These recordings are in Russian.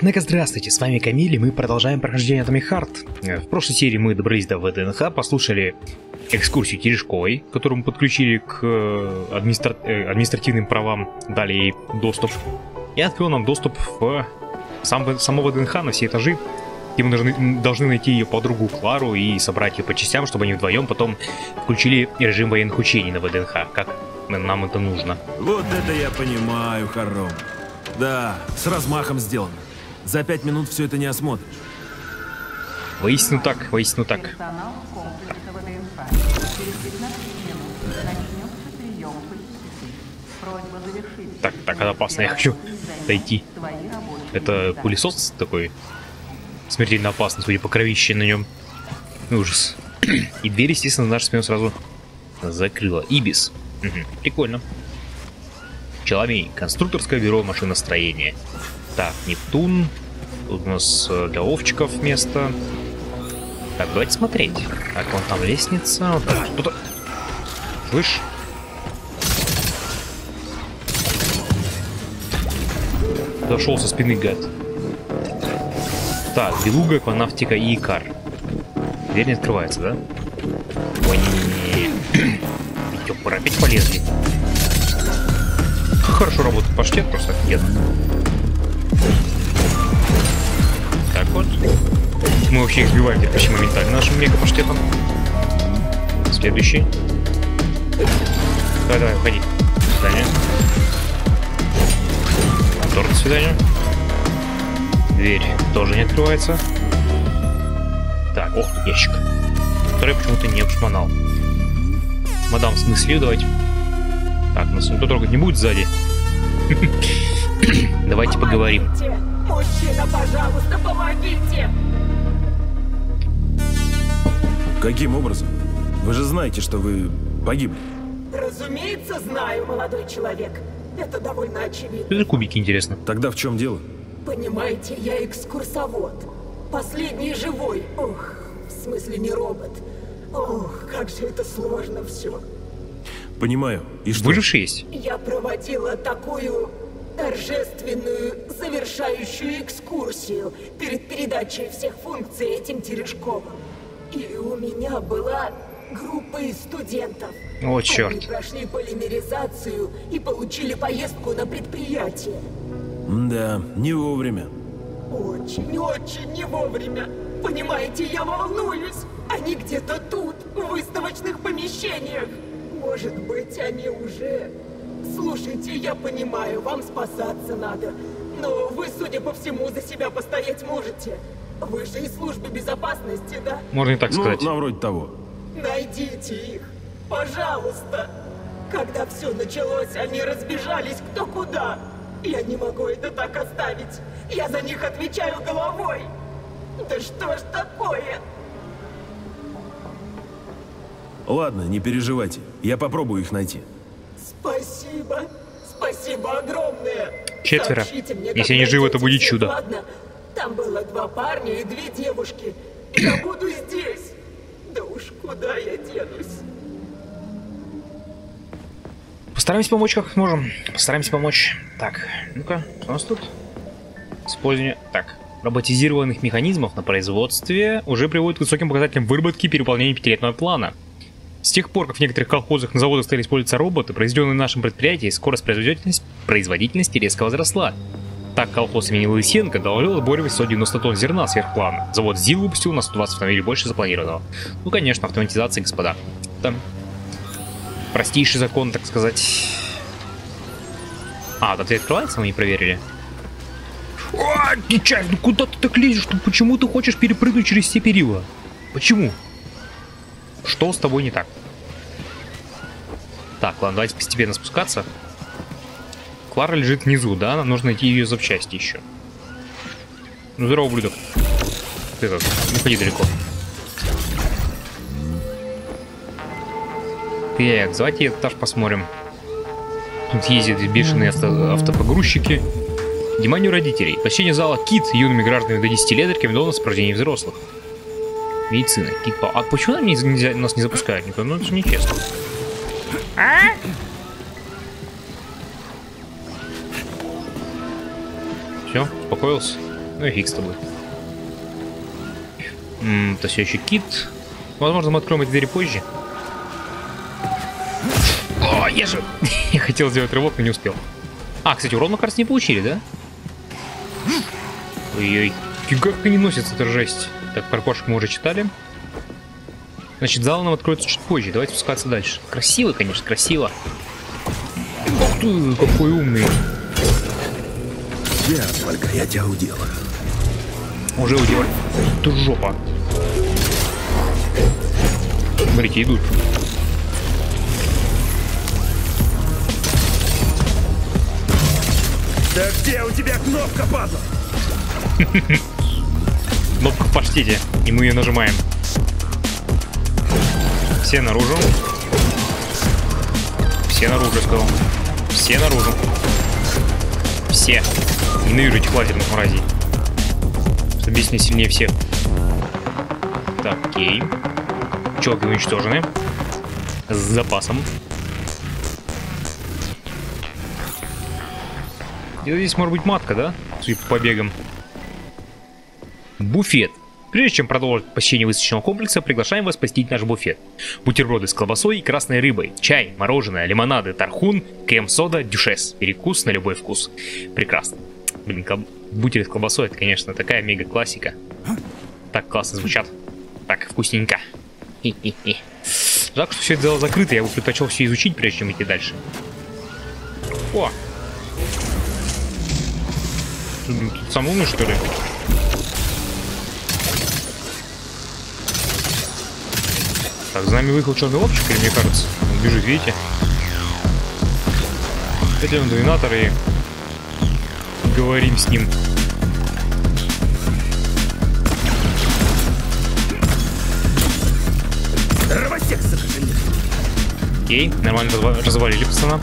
Однако здравствуйте, с вами Камиль, и мы продолжаем прохождение Atomic Heart. В прошлой серии мы добрались до ВДНХ, послушали экскурсию Терешковой, которую мы подключили к э, администра... э, административным правам, дали ей доступ. И открыл нам доступ в сам... само ВДНХ на все этажи, где мы должны, должны найти ее подругу Клару и собрать ее по частям, чтобы они вдвоем потом включили режим военных учений на ВДНХ, как нам это нужно. Вот это я понимаю, Харром. Да, с размахом сделано. За пять минут все это не осмотришь. Воистину так, воистину так. Персонал комплекса ВДНХ. Через 15 минут начнется прием посетителей. Просьба завершить. Так, так опасно, я хочу дойти. Это пылесос такой смертельно опасный, судя по кровище на нем. Ужас. И дверь, естественно, наша спину сразу закрыла. Ибис. Мгм, Прикольно. Челомей. Конструкторское бюро машиностроения. Так, Нептун. Тут у нас э, для овчиков место. Так, давайте смотреть. Так, вон там лестница. Вот там Кто-то... Слышь? Зашел со спины гад. Так, Белуга, Кванавтика и Икар. Дверь не открывается, да? Ой, не-не-не. Ёпр, опять полезли. Хорошо работает паштет, просто офигенно. Вот. Мы вообще их сбиваем теперь почти моментально нашим мега-паштетом. Следующий. Давай, давай, уходи. До свидания. Торт, до свидания. Дверь тоже не открывается. Так, ох, ящик. Который почему-то не обшмонал. Мадам, в смысле, давайте. Так, нас никто трогать не будет сзади. Давайте поговорим. Мужчина, пожалуйста, помогите! Каким образом? Вы же знаете, что вы погибли. Разумеется, знаю, молодой человек. Это довольно очевидно. Это кубики, интересно. Тогда в чем дело? Понимаете, я экскурсовод. Последний живой. Ох, в смысле не робот. Ох, как же это сложно все. Понимаю. И что? Выживший есть? Я проводила такую торжественную завершающую экскурсию перед передачей всех функций этим Терешковым. И у меня была группа из студентов. О, Они черт. прошли полимеризацию и получили поездку на предприятие. Да, не вовремя. Очень, очень не вовремя. Понимаете, я волнуюсь. Они где-то тут, в выставочных помещениях. Может быть, они уже... Слушайте, я понимаю, вам спасаться надо. Но вы, судя по всему, за себя постоять можете. Вы же из службы безопасности, да? Можно и так Ну, сказать. на вроде того. Найдите их, пожалуйста. Когда все началось, они разбежались кто куда. Я не могу это так оставить. Я за них отвечаю головой. Да что ж такое? Ладно, не переживайте. Я попробую их найти. Спасибо. Спасибо огромное. Четверо. Мне, Если они живы, это будет чудо. Ладно. Там было два парня и две девушки. Я буду здесь. Да уж куда я денусь? Постараемся помочь как сможем. Постараемся помочь. Так, ну-ка, у нас тут? Использование... Так, роботизированных механизмов на производстве уже приводит к высоким показателям выработки и переполнения пятилетнего плана. С тех пор, как в некоторых колхозах на заводах стали использоваться роботы, произведенные в нашем предприятии, скорость производительности, производительности резко возросла. Так, колхоз имени Лысенко доложил отборивать 190 тонн зерна сверх плана. Завод ЗИЛ выпустил на 120 автомобилей больше запланированного. Ну, конечно, автоматизация, господа. Там простейший закон, так сказать. А, да ты открывается, мы не проверили. О, Дичай, ну куда ты так лезешь? Ну почему ты хочешь перепрыгнуть через все перила? Почему? Что с тобой не так? Так, ладно, давайте постепенно спускаться. Клара лежит внизу, да? Нужно найти ее запчасти еще. Ну, здорово, ублюдок. Ты этот, не ходи далеко. Так, давайте этаж посмотрим. Тут ездят бешеные авто- автопогрузчики. Вниманию родителей. Посещение зала КИТ юными гражданами до 10 лет рекомендовано в сопровождении взрослых. Медицина. Кит Пау. А почему нам нас не запускают никто? Ну это же нечестно. А? Все, успокоился. Ну и фиг с тобой. М, Это все еще кит. Возможно, мы откроем эти двери позже. О, я же... я хотел сделать рывок, но не успел. А, кстати, урон кажется, не получили, да? Ой-ой. Как они носятся, это жесть. Так, про кошек мы уже читали. Значит, зал нам откроется чуть позже. Давайте спускаться дальше. Красиво, конечно, красиво. Ух ты, какой умный. Сейчас, только я тебя уделаю. Уже уделали. Ты жопа. Смотрите, идут. Да где у тебя кнопка, падла? Кнопка в паштете, и мы ее нажимаем. Все наружу. Все наружу, сказал. Все наружу. Все. Ненавижу этих лазерных мразей. Меня сильнее всех. Так, окей. Челки уничтожены. С запасом. Где-то здесь может быть матка, да? Судя по побегам. Буфет. Прежде чем продолжить посещение высочного комплекса, приглашаем вас посетить наш буфет. Бутерброды с колбасой и красной рыбой, чай, мороженое, лимонады, тархун, крем-сода, дюшес. Перекус на любой вкус. Прекрасно. Блин, кол... бутеры с колбасой, это, конечно, такая мега-классика. Так классно звучат. Так, вкусненько. Хи-хи-хи. Жалко, что все это дело закрыто, я бы предпочел все изучить, прежде чем идти дальше. О! Тут, блин, тут сам умный, что ли? Так, за нами выехал черный лобчик, или мне кажется? Он бежит, видите? Идем в доминатор и говорим с ним. Окей, нормально разва- развалили пацана.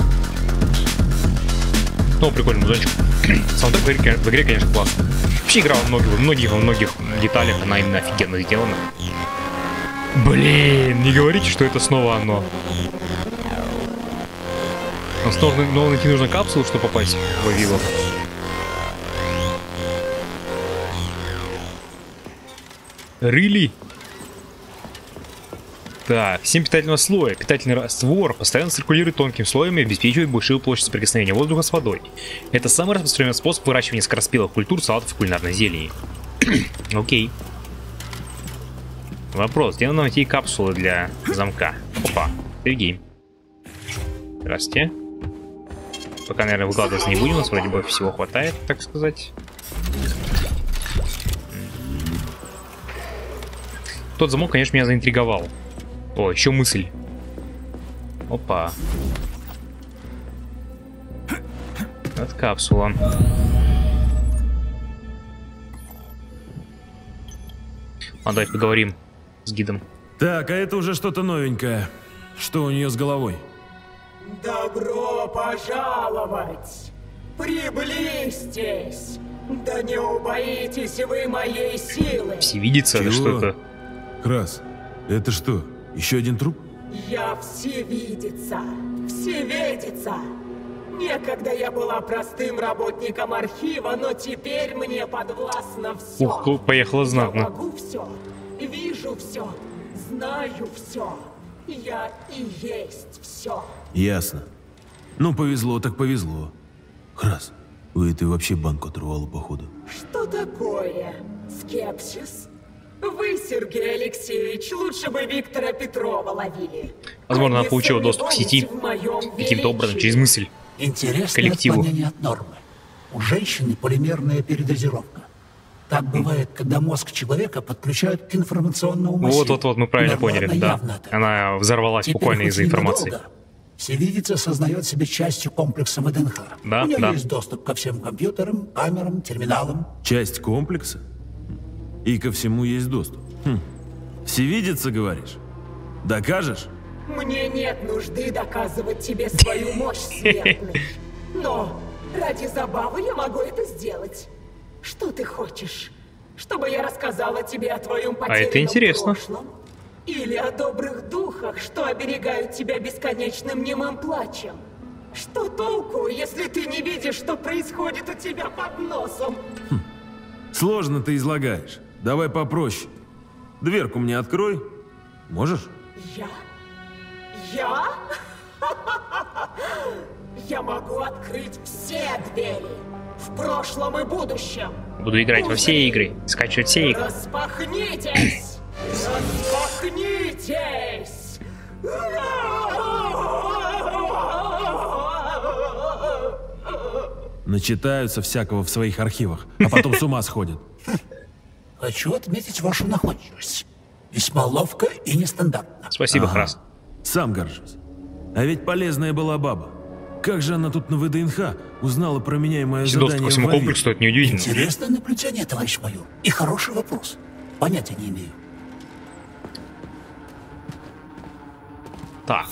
Ну, прикольный музончик. Саундтрек в игре, в игре, конечно, классный. Вообще игра во многих, во многих, многих деталях, она именно офигенно сделана. Блин, не говорите, что это снова оно. Но снова, но найти нужно капсулу, чтобы попасть в Авилов. Рыли? Так, 7 питательного слоя. Питательный раствор постоянно циркулирует тонким слоем и обеспечивает большую площадь соприкосновения воздуха с водой. Это самый распространенный способ выращивания скороспелых культур, салатов и кулинарной зелени. Окей. Вопрос, где нам найти капсулы для замка? Опа, Сергей. Здрасте. Пока, наверное, выкладываться не будем, у нас вроде бы всего хватает, так сказать. Тот замок, конечно, меня заинтриговал. О, еще мысль. Опа. Вот капсула. А давай поговорим с гидом. Так, а это уже что-то новенькое. Что у нее с головой? Добро пожаловать! Приблизьтесь! Да не убоитесь вы моей силы! Всевидится, да Чего? что это? Крас, это что, еще один труп? Я всевидица! Всеведица! Некогда я была простым работником архива, но теперь мне подвластно все. Ух, поехала Я знатно. могу все, вижу все, знаю все. Я и есть все. Ясно. Ну, повезло так повезло. Крас, у этой вообще банку оторвало, походу. Что такое скепсис? Вы, Сергей Алексеевич, лучше бы Виктора Петрова ловили. Возможно, А она получила доступ к сети каким-то образом, через мысль. Интересное Коллективу. отклонение от нормы. У женщины полимерная передозировка. Так бывает, когда мозг человека подключают к информационному массиву. Вот-вот-вот, мы правильно поняли, да. это. Она взорвалась Теперь буквально из-за информации. ненадолго, Всевидица осознает себя частью комплекса ВДНХ. Да, У нее да. есть доступ ко всем компьютерам, камерам, терминалам. Часть комплекса? И ко всему есть доступ. Хм. Всевидится, говоришь? Докажешь? Мне нет нужды доказывать тебе свою мощь, смертный. Но ради забавы я могу это сделать. Что ты хочешь? Чтобы я рассказала тебе о твоем потерянном А это интересно. прошлом? Или о добрых духах, что оберегают тебя бесконечным немым плачем? Что толку, если ты не видишь, что происходит у тебя под носом? Сложно ты излагаешь. Давай попроще. Дверку мне открой. Можешь? Я? Я? Я могу открыть все двери. В прошлом и будущем. Буду играть во все игры, скачивать все игры. Распахнитесь! Распахнитесь! Начитаются всякого в своих архивах, а потом с ума сходят. Хочу отметить вашу находчивость. Весьма ловко и нестандартно. Спасибо, Ага. Храс. Сам горжусь. А ведь полезная была баба. Как же она тут на ВДНХ узнала про меня и мое задание всему комплексу, это неудивительно. Интересное наблюдение, товарищ майор. И хороший вопрос. Понятия не имею. Так.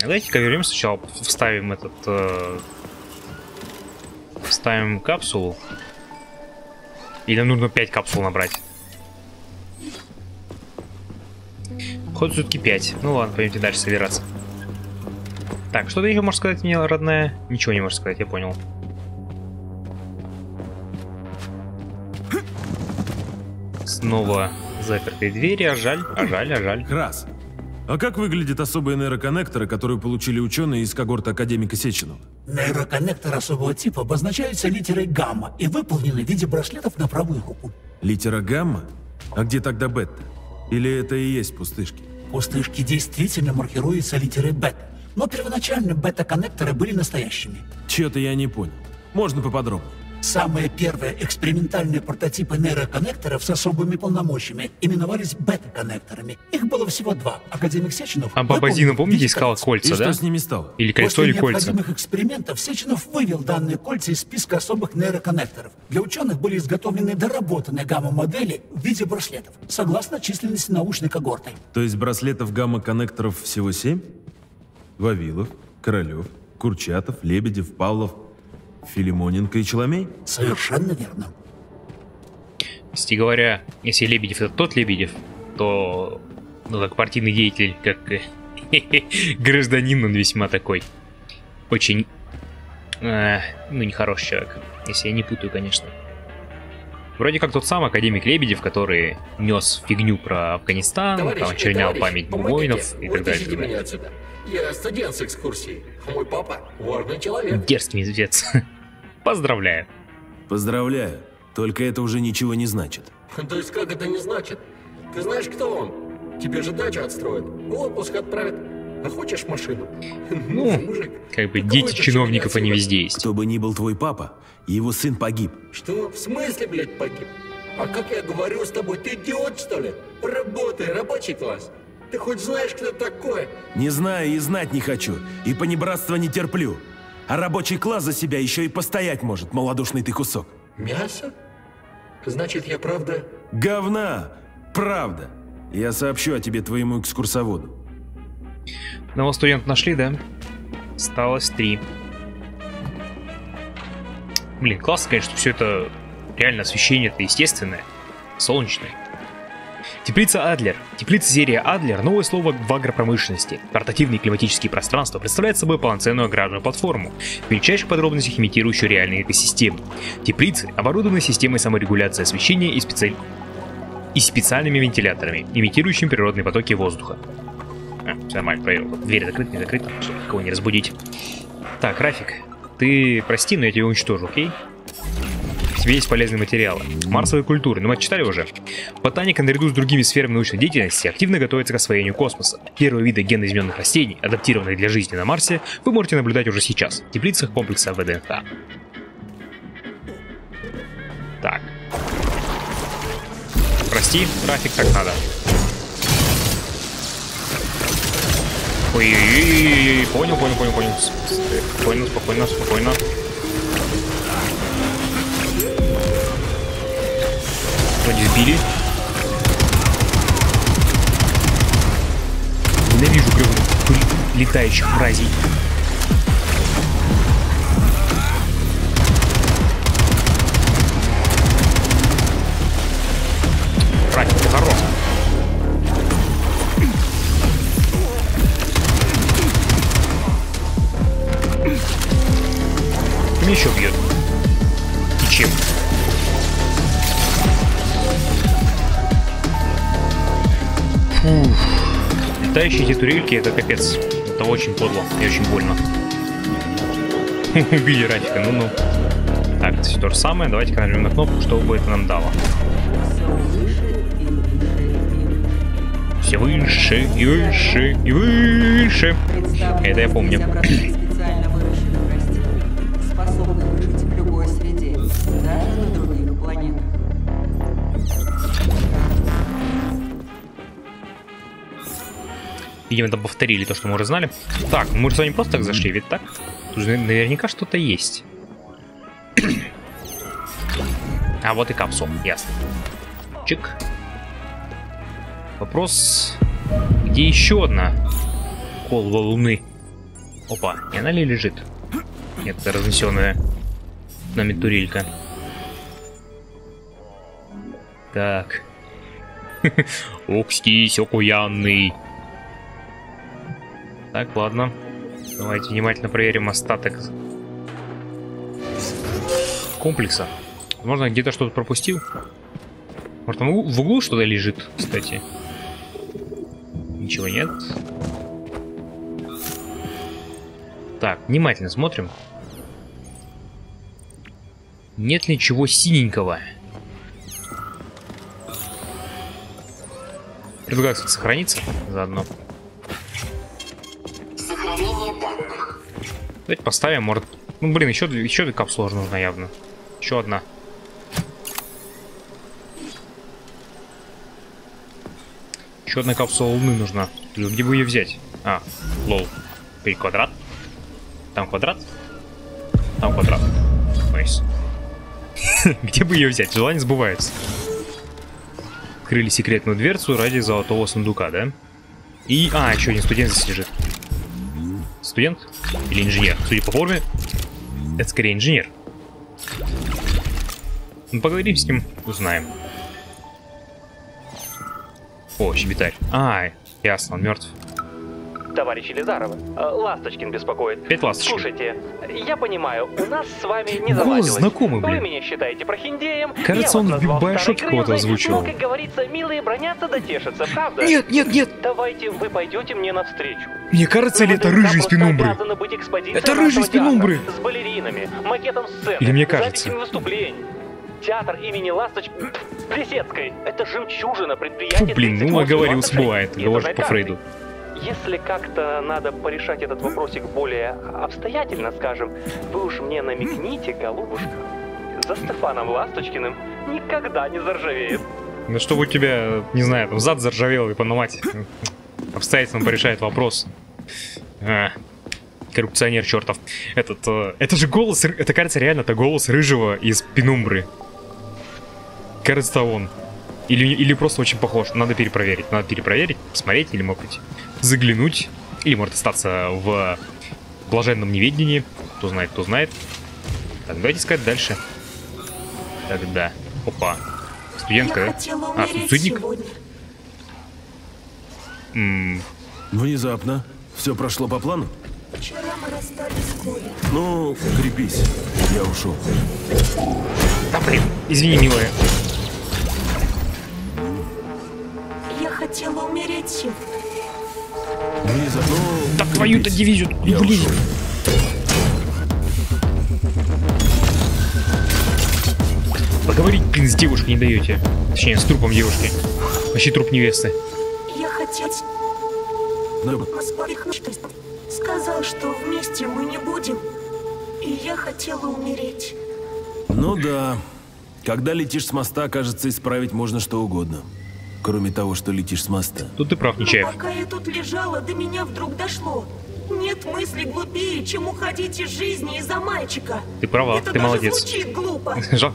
Давайте-ка вернемся сначала, вставим этот... э, Вставим капсулу. Или нам нужно 5 капсул набрать? Походу все-таки 5. Ну ладно, пойдемте дальше собираться. Так, что ты еще можешь сказать мне, родная? Ничего не можешь сказать, я понял. Снова запертые двери, а жаль, а жаль, а жаль. Крас. А как выглядят особые нейроконнекторы, которые получили ученые из когорты академика Сеченова? Нейроконнекторы особого типа обозначаются литерой гамма и выполнены в виде браслетов на правую руку. Литера гамма? А где тогда бета? Или это и есть пустышки? Пустышки действительно маркируются литерой бета, но первоначально бета-коннекторы были настоящими. Чё-то я не понял. Можно поподробнее? Самые первые экспериментальные прототипы нейроконнекторов с особыми полномочиями именовались бета-коннекторами. Их было всего два. Академик Сеченов... А Баба Зина, помните, виде искала кольца. И кольца, что да? с ними стало? Или кольцо, После или кольца. необходимых экспериментов Сеченов вывел данные кольца из списка особых нейроконнекторов. Для ученых были изготовлены доработанные гамма-модели в виде браслетов, согласно численности научной когорты. То есть браслетов гамма-коннекторов всего семь? Вавилов, Королев, Курчатов, Лебедев, Павлов, Филимоненко и Челомей? Совершенно верно. Кстати говоря, если Лебедев это тот Лебедев, то, ну, как партийный деятель, как гражданин, он весьма такой, очень, э, ну, нехороший человек, если я не путаю, конечно. Вроде как тот самый академик Лебедев, который нес фигню про Афганистан, там очернял память воинов и так далее. так далее. меня отсюда. Я студент с экскурсии. Мой папа важный человек. Дерзкий мертвец. Поздравляю. Поздравляю. Только это уже ничего не значит. То есть как это не значит? Ты знаешь, кто он? Тебе же дачу отстроят, в отпуск отправят. А хочешь машину? Ну, мужик, Как бы дети чиновников, они везде есть. Кто бы ни был твой папа, его сын погиб. Что? В смысле, блядь, погиб? А как я говорю с тобой, ты идиот, что ли? Работай, рабочий класс. Ты хоть знаешь, кто такое? Не знаю и знать не хочу, и понебратства не терплю. А рабочий класс за себя еще и постоять может, малодушный ты кусок. Мясо? Значит, я правда... Говна! Правда! Я сообщу о тебе твоему экскурсоводу. Одного студента нашли, да? Осталось три. Блин, классно, конечно, все это реально освещение это естественное, солнечное. Теплица Адлер. Теплица серии Адлер – новое слово в агропромышленности. Портативные климатические пространства представляют собой полноценную аграрную платформу, в мельчайших подробностях имитирующую реальные экосистемы. Теплицы оборудованы системой саморегуляции освещения и, специ- и специальными вентиляторами, имитирующими природные потоки воздуха. А, все нормально, проверил. Дверь закрыта, не закрыта, никого не разбудить. Так, Рафик, ты прости, но я тебя уничтожу, окей? У тебя есть полезные материалы. Марсовые культуры, ну мы читали уже. Ботаника наряду с другими сферами научной деятельности активно готовится к освоению космоса. Первые виды генно-измененных растений, адаптированных для жизни на Марсе, вы можете наблюдать уже сейчас, в теплицах комплекса ВДНХ. Так. Прости, Рафик, так надо. Ой-ой-ой, понял, понял, понял, понял. Спокойно, спокойно, спокойно. Вроде сбили. Ненавижу пыль- летающих мразей. еще бьет. И чем? Фух. Летающие эти турельки это капец. Это очень подло и очень больно. Убили Рафика, ну-ну. Так, это все то же самое. Давайте-ка нажмем на кнопку, что бы это нам дало. Все выше и выше и выше. Это я помню. Видимо, там повторили то, что мы уже знали. Так, мы же с вами просто так зашли, ведь так? Тут же наверняка что-то есть. а вот и капсула, ясно. Чик. Вопрос, где еще одна колба Луны? Опа, и она ли лежит? Нет, это разнесенная нами турелька. Так. Окстись, окуянный. Так, ладно. Давайте внимательно проверим остаток комплекса. Возможно, где-то что-то пропустил. Может, там в углу что-то лежит, кстати. Ничего нет. Так, внимательно смотрим. Нет ли чего синенького? Предлагаю, кстати, сохраниться заодно. Давайте поставим, может... Ну, блин, еще, еще две капсулы нужна явно. Еще одна. Еще одна капсула Луны нужна. Где бы ее взять? А, lol. Теперь квадрат. Там квадрат. Там квадрат. Nice. Где бы ее взять? Желание сбывается. Открыли секретную дверцу ради золотого сундука, да? И... А, еще один студент здесь лежит. Студент? Или инженер? Судя по форме, это скорее инженер. Ну, поговорим с ним, узнаем. О, щебетарь. А, ясно, он мертв. Товарищ Елизарова, э, Ласточкин беспокоит. Опять Ласточкин. Слушайте, я понимаю, у нас с вами не Голос заладилось. знакомый, Вы блин. меня считаете прохиндеем. Кажется, я он в кого-то озвучивал. Но, как говорится, милые бронятся да тешатся, правда? Нет, нет, нет! Давайте вы пойдете мне навстречу. Мне кажется, ли это рыжий из Пенумбры? Это рыжий из Пенумбры. С балеринами, макетом сцены, Или мне кажется? выступлений. Театр имени Ласточ... Плесецкой. Это жемчужина предприятия. Фу, блин, ну 38, оговорился, 26. бывает. Говоришь по. Фрейду. Если как-то надо порешать этот вопросик более обстоятельно, скажем, вы уж мне намекните, голубушка. За Стефаном Ласточкиным никогда не заржавеет. Ну, чтобы у тебя, не знаю, там зад заржавел и поналомать. Обстоятельно порешает вопрос. А, коррупционер чертов. Этот, э, это же голос, это кажется реально, это голос рыжего из Пенумбры. Кажется, он. Или, или просто очень похож. Надо перепроверить. Надо перепроверить, посмотреть, или, может быть, заглянуть. Или, может, остаться в блаженном неведении. Кто знает, кто знает. Так, давайте искать дальше. Тогда. Опа. Студентка, А, судник? М, Внезапно. Все прошло по плану? Вчера мы расстались. Ну, крепись. Я ушел. Да блин, извини, милая. Я хотела умереть сегодня. Да твою-то дивизию, блин. Поговорить, блин, с девушкой не даете. Точнее, с трупом девушки. Вообще труп невесты. Я хотел... Сказал, что вместе мы не будем. И я хотела умереть. Ну да. Когда летишь с моста, кажется, исправить можно что угодно. Кроме того, что летишь с моста. Тут ты прав, Но Нечаев. пока я тут лежала, до меня вдруг дошло. Нет мысли глупее, чем уходить из жизни из-за мальчика. Ты права, Это ты даже молодец. звучит глупо. Жал.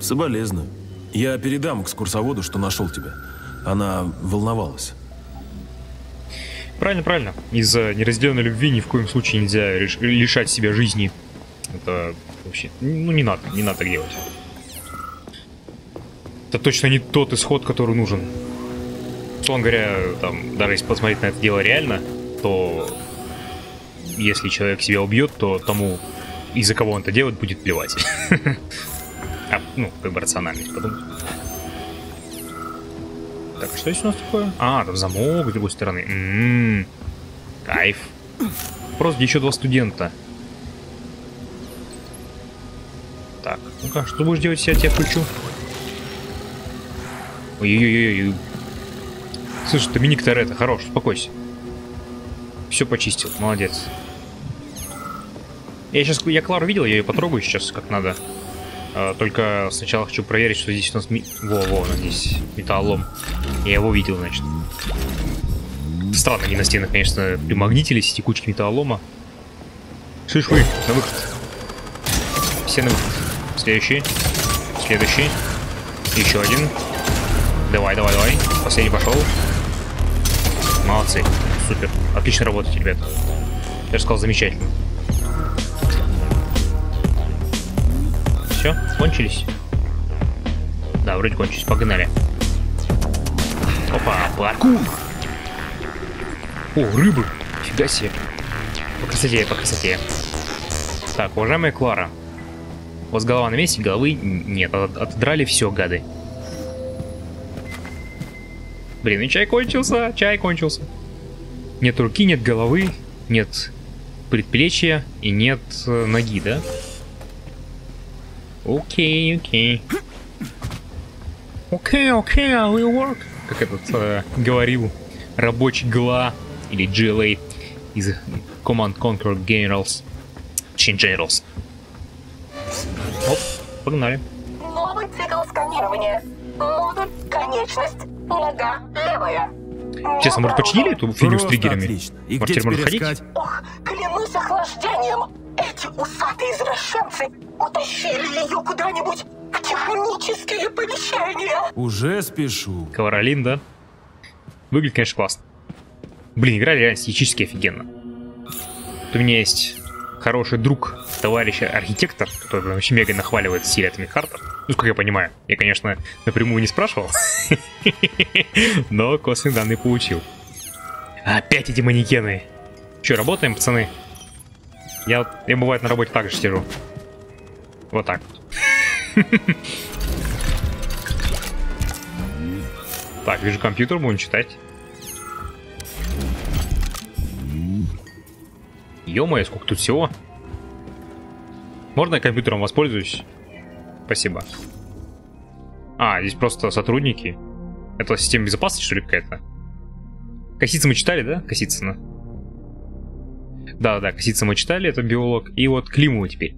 Соболезную. Я передам экскурсоводу, что нашел тебя. Она волновалась. Правильно, правильно. Из-за неразделенной любви ни в коем случае нельзя лишать себя жизни. Это вообще... Ну, не надо, не надо так делать. Это точно не тот исход, который нужен. Условно говоря, там, даже если посмотреть на это дело реально, то если человек себя убьет, то тому, из-за кого он это делает, будет плевать. А, ну, как бы рациональность подумать. Так, что здесь у нас такое? А, там замок с другой стороны. М-м-м. Кайф. Просто еще два студента. Так, ну-ка, что будешь делать, если я тебя включу? Ой-ой-ой. Слушай, Доминик Торетто, хорош, успокойся. Все почистил, молодец. Я сейчас, я Клару видел, я ее потрогаю сейчас как надо. А, только сначала хочу проверить, что здесь у нас... Ми... Во, во, у нас здесь металлолом. Я его видел, значит. Странно, они на стенах, конечно, примагнитились, эти кучки металлолома. Слышь вы, на выход. Все на выход. Следующий. Следующий. Еще один. Давай, давай, давай. Последний пошел. Молодцы. Супер. Отлично работаете, ребят. Я же сказал, замечательно. Все, кончились? Да, вроде кончились. Погнали. Опа, паркур. О, рыбы. Фига себе. По красоте, по красоте. Так, уважаемая Клара. У вас голова на месте, головы нет. От отдрали все, гады. Блин, и чай кончился, чай кончился. Нет руки, нет головы, нет предплечья и нет э, ноги, да? Окей, окей. Окей, окей, I will work. Как этот э, говорил рабочий ГЛА или GLA из Command Conquer Generals. Точнее, Generals. Оп, погнали. Новый цикл сканирования. Модуль конечность. Нога левая. Честно, может, починили эту фигню с триггерами? отлично. И Может, где теперь ходить? искать? Ох, клянусь охлаждением. Эти усатые извращенцы утащили ее куда-нибудь в технические помещения. Уже спешу. Ковролин, да? Выглядит, конечно, классно. Блин, игра реально стилистически офигенно. Вот у меня есть хороший друг, товарищ архитектор, который вообще мега нахваливает стиль Atomic Heart. Ну, как я понимаю. Я, конечно, напрямую не спрашивал, но косвенные данные получил. Опять эти манекены. Че, работаем, пацаны? Я, я бывает на работе так же сижу. Вот так. Так, вижу компьютер, будем читать. Ё-моё, сколько тут всего. Можно я компьютером воспользуюсь? Спасибо. А, здесь просто сотрудники. Это система безопасности, что ли, какая-то? Косица мы читали, да? Косицына. Да-да, Косица мы читали, это биолог. И вот Климова теперь.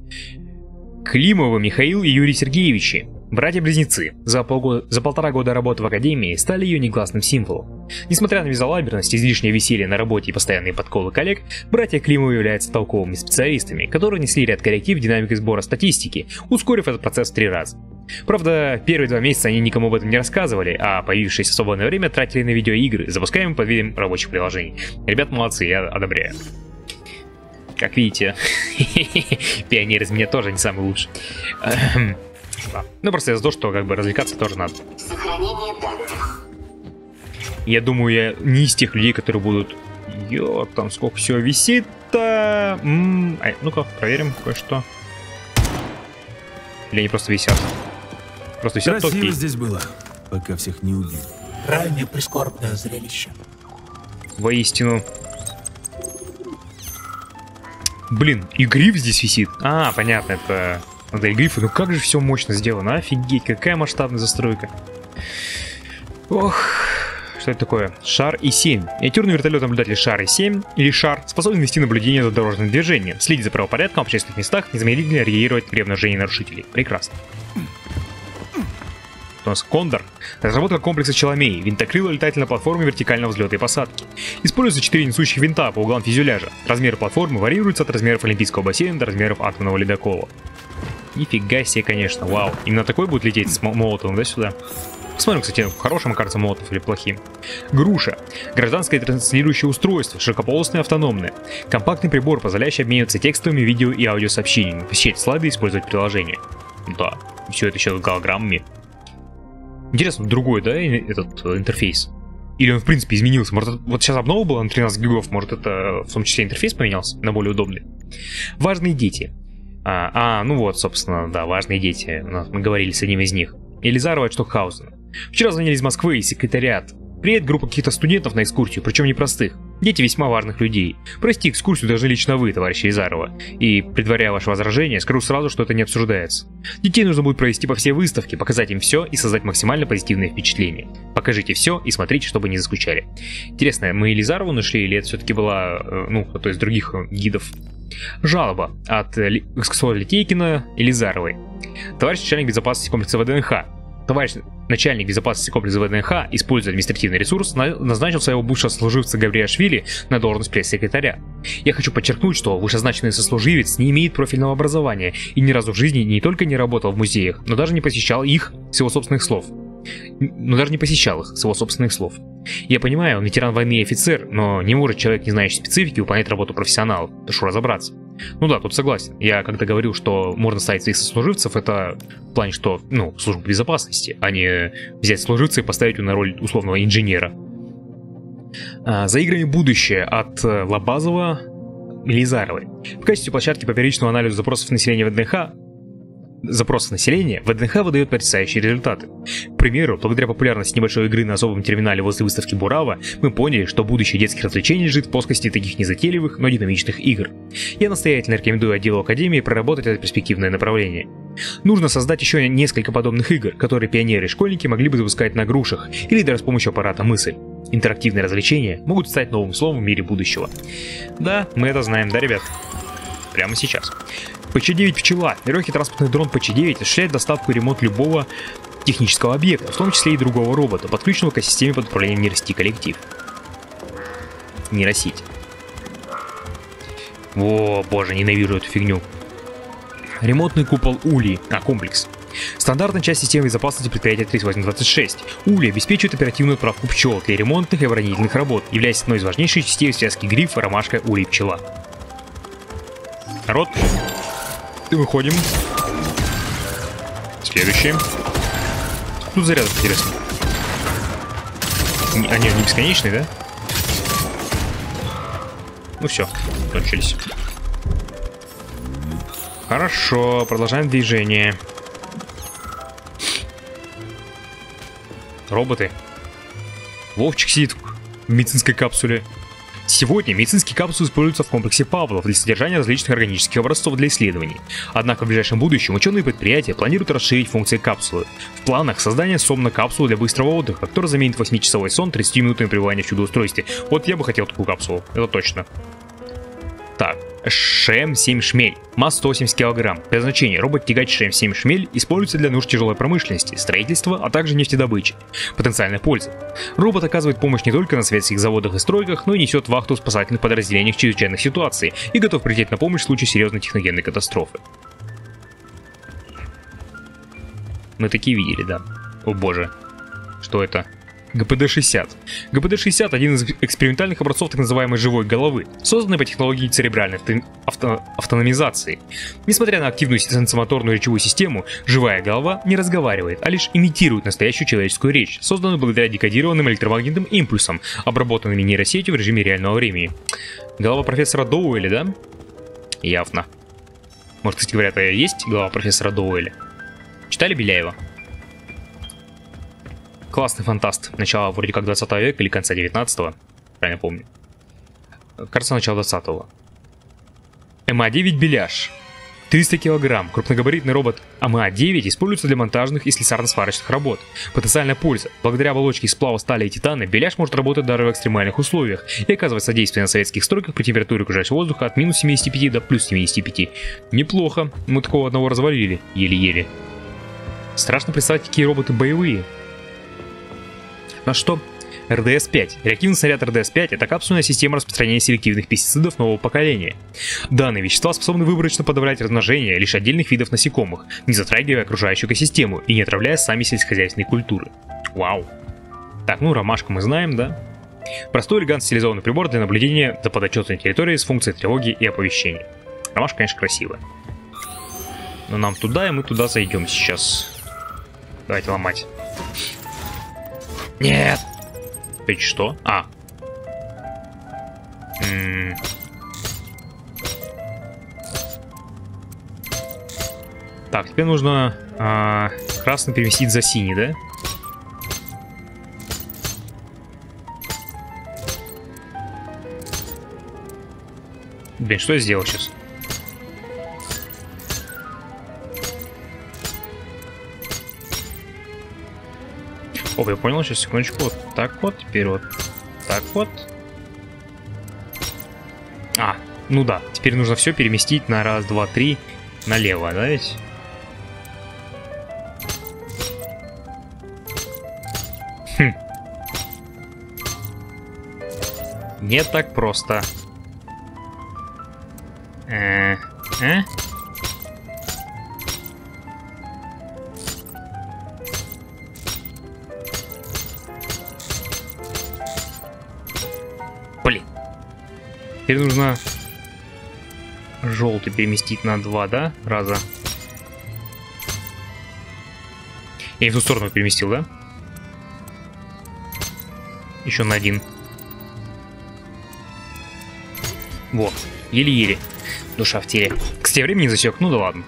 Климова Михаил и Юрий Сергеевичи. Братья-близнецы, за, полгода, за полтора года работы в Академии стали ее негласным символом. Несмотря на безалаберность, излишнее веселье на работе и постоянные подколы коллег, братья Климовы являются толковыми специалистами, которые внесли ряд корректив в сбора статистики, ускорив этот процесс в три раза. Правда, первые два месяца они никому об этом не рассказывали, а появившееся свободное время тратили на видеоигры, запускаемые под видом рабочих приложений. Ребят молодцы, я одобряю. Как видите, пионер из меня тоже не самый лучший. Да. Ну, просто из-за того, что как бы развлекаться тоже надо. Сохранение данных. Я думаю, я не из тех людей, которые будут... Ё, там сколько всего висит-то... Ай, Ну-ка, проверим кое-что. Или они просто висят? Просто висят Красиво окей. здесь было, пока всех не убили. Крайне прискорбное зрелище. Воистину. Блин, и гриф здесь висит. А, понятно, это... Надо и грифы. Ну как же все мощно сделано, офигеть, какая масштабная застройка. Ох, что это такое? Шар И-7. Миниатюрный вертолет-наблюдатель Шар И-7 или Шар способен вести наблюдение за дорожным движением, следить за правопорядком в общественных местах, незамедлительно реагировать при обнаружении нарушителей. Прекрасно. У нас Кондор. Разработка комплекса Челомей. Винтокрыло летательной платформы вертикального взлета и посадки. Используются 4 несущих винта по углам фюзеляжа. Размеры платформы варьируются от размеров Олимпийского бассейна до размеров атомного ледокола. Нифига себе, конечно, вау. Именно такой будет лететь с мо- молотовым, да, сюда? Посмотрим, кстати, хорошим окажется молотов или плохим. Груша. Гражданское транслирующее устройство, широкополосное автономное. Компактный прибор, позволяющий обмениваться текстовыми, видео и аудиосообщениями, посещать слайды и использовать приложение. Да, все это еще с голограммами. Интересно, другой, да, этот э, интерфейс? Или он, в принципе, изменился? Может, вот сейчас обнова была на 13 гигов, может, это в том числе интерфейс поменялся на более удобный? Важные дети. А, а, ну вот, собственно, да, важные дети. У нас- Мы говорили с одним из них. Елизарова от Штокхаузена. Вчера звонили из Москвы и секретариат. Приедет группа каких-то студентов на экскурсию, причем непростых. Дети весьма важных людей. Прости экскурсию даже лично вы, товарищ Изарова. И, предваряя ваше возражение, скажу сразу, что это не обсуждается. Детей нужно будет провести по всей выставке, показать им все и создать максимально позитивные впечатления. Покажите все и смотрите, чтобы не заскучали. Интересно, мы Елизарову нашли или это все-таки была, э, ну, то есть других э, гидов? Жалоба от экскурсовода Литейкина Елизаровой. Товарищ начальник безопасности комплекса ВДНХ. Товарищ начальник безопасности комплекса ВДНХ, используя административный ресурс, на- назначил своего бывшего служивца Гавриашвили на должность пресс-секретаря. Я хочу подчеркнуть, что вышезначенный сослуживец не имеет профильного образования и ни разу в жизни не только не работал в музеях, но даже не посещал их с его собственных слов. Но даже не посещал их с его собственных слов. Я понимаю, он ветеран войны и офицер, но не может человек, не знающий специфики, выполнять работу профессионала. Прошу разобраться. Ну да, тут согласен. Я когда говорил, что можно ставить своих сослуживцев, это в плане, что, ну, служба безопасности, а не взять служивца и поставить его на роль условного инженера. А, За играми будущее от э, Лобазова Елизаровой. В качестве площадки по первичному анализу запросов населения ВДНХ запросов населения, ВДНХ выдает потрясающие результаты. К примеру, благодаря популярности небольшой игры на особом терминале возле выставки Бурава, мы поняли, что будущее детских развлечений лежит в плоскости таких незатейливых, но динамичных игр. Я настоятельно рекомендую отделу Академии проработать это перспективное направление. Нужно создать еще несколько подобных игр, которые пионеры и школьники могли бы запускать на грушах или даже с помощью аппарата мысль. Интерактивные развлечения могут стать новым словом в мире будущего. Да, мы это знаем, да, ребят? Прямо сейчас. ПЧ-9 «Пчела» — легкий транспортный дрон ПЧ-9 осуществляет доставку и ремонт любого технического объекта, в том числе и другого робота, подключенного к системе под управлением нейросети коллектив. Нейросеть. О, боже, ненавижу эту фигню. Ремонтный купол УЛИ, а, комплекс. Стандартная часть системы безопасности предприятия 3826. УЛИ обеспечивает оперативную отправку пчел для ремонтных и оборонительных работ, являясь одной из важнейших частей в связке гриф, ромашка, улей, пчела. Народ, выходим. Следующий. Тут заряд интересно. Они не бесконечные, да? Ну все, кончились. Хорошо, продолжаем движение. Роботы. Вовчик сидит в медицинской капсуле. Сегодня медицинские капсулы используются в комплексе Павлов для содержания различных органических образцов для исследований. Однако в ближайшем будущем ученые предприятия планируют расширить функции капсулы. В планах создание сомно-капсулы для быстрого отдыха, которая заменит 8-часовой сон 30 минутами пребывания в чудо-устройстве. Вот я бы хотел такую капсулу, это точно. Так, ШМ-7 «Шмель». Масса 180 кг. Предназначение. Робот-тягач ШМ-7 «Шмель» используется для нужд тяжелой промышленности, строительства, а также нефтедобычи. Потенциальная польза. Робот оказывает помощь не только на советских заводах и стройках, но и несет вахту в спасательных подразделениях чрезвычайных ситуаций и готов прийти на помощь в случае серьезной техногенной катастрофы. Мы такие видели, да. О боже. Что это? ГПД-60. ГПД-60 – один из экспериментальных образцов так называемой живой головы, созданный по технологии церебральной авто- авто- автономизации. Несмотря на активную сенсомоторную речевую систему, живая голова не разговаривает, а лишь имитирует настоящую человеческую речь, созданную благодаря декодированным электромагнитным импульсам, обработанными нейросетью в режиме реального времени. Голова профессора Доуэля, да? Явно. Может, кстати говоря, это есть голова профессора Доуэля? Читали Беляева? Классный фантаст. Начало вроде как 20 века или конца 19-го. Правильно помню. Кажется, начало 20-го. МА-9 Беляш. 300 килограмм. Крупногабаритный робот АМА-9 используется для монтажных и слесарно-сварочных работ. Потенциальная польза. Благодаря оболочке из сплава стали и титана, Беляш может работать даже в экстремальных условиях и оказывать содействие на советских стройках при температуре окружающего воздуха от минус 75 до плюс 75. Неплохо. Мы такого одного развалили. Еле-еле. Страшно представить, какие роботы боевые. На что? РДС-5. Реактивный снаряд РДС-5 – это капсульная система распространения селективных пестицидов нового поколения. Данные вещества способны выборочно подавлять размножение лишь отдельных видов насекомых, не затрагивая окружающую экосистему и не отравляя сами сельскохозяйственные культуры. Вау. Так, ну ромашку мы знаем, да? Простой элегантно стилизованный прибор для наблюдения за подотчетной территорией с функцией тревоги и оповещения. Ромашка, конечно, красивая. Но нам туда, и мы туда зайдем сейчас. Давайте ломать. Нет! Ты что? А. Так, тебе нужно а, красный переместить за синий, да? Блин, что я сделал сейчас? Оп, я понял, сейчас, секундочку. Вот так вот, теперь вот так вот. А, ну да, теперь нужно все переместить на раз, два, три налево, да ведь? Хм. Не так просто. Э, э? Теперь нужно желтый переместить на два, да? Раза. Я в ту сторону переместил, да? Еще на один. Вот. Еле-еле. Душа в теле. Кстати, времени засек. Ну да ладно.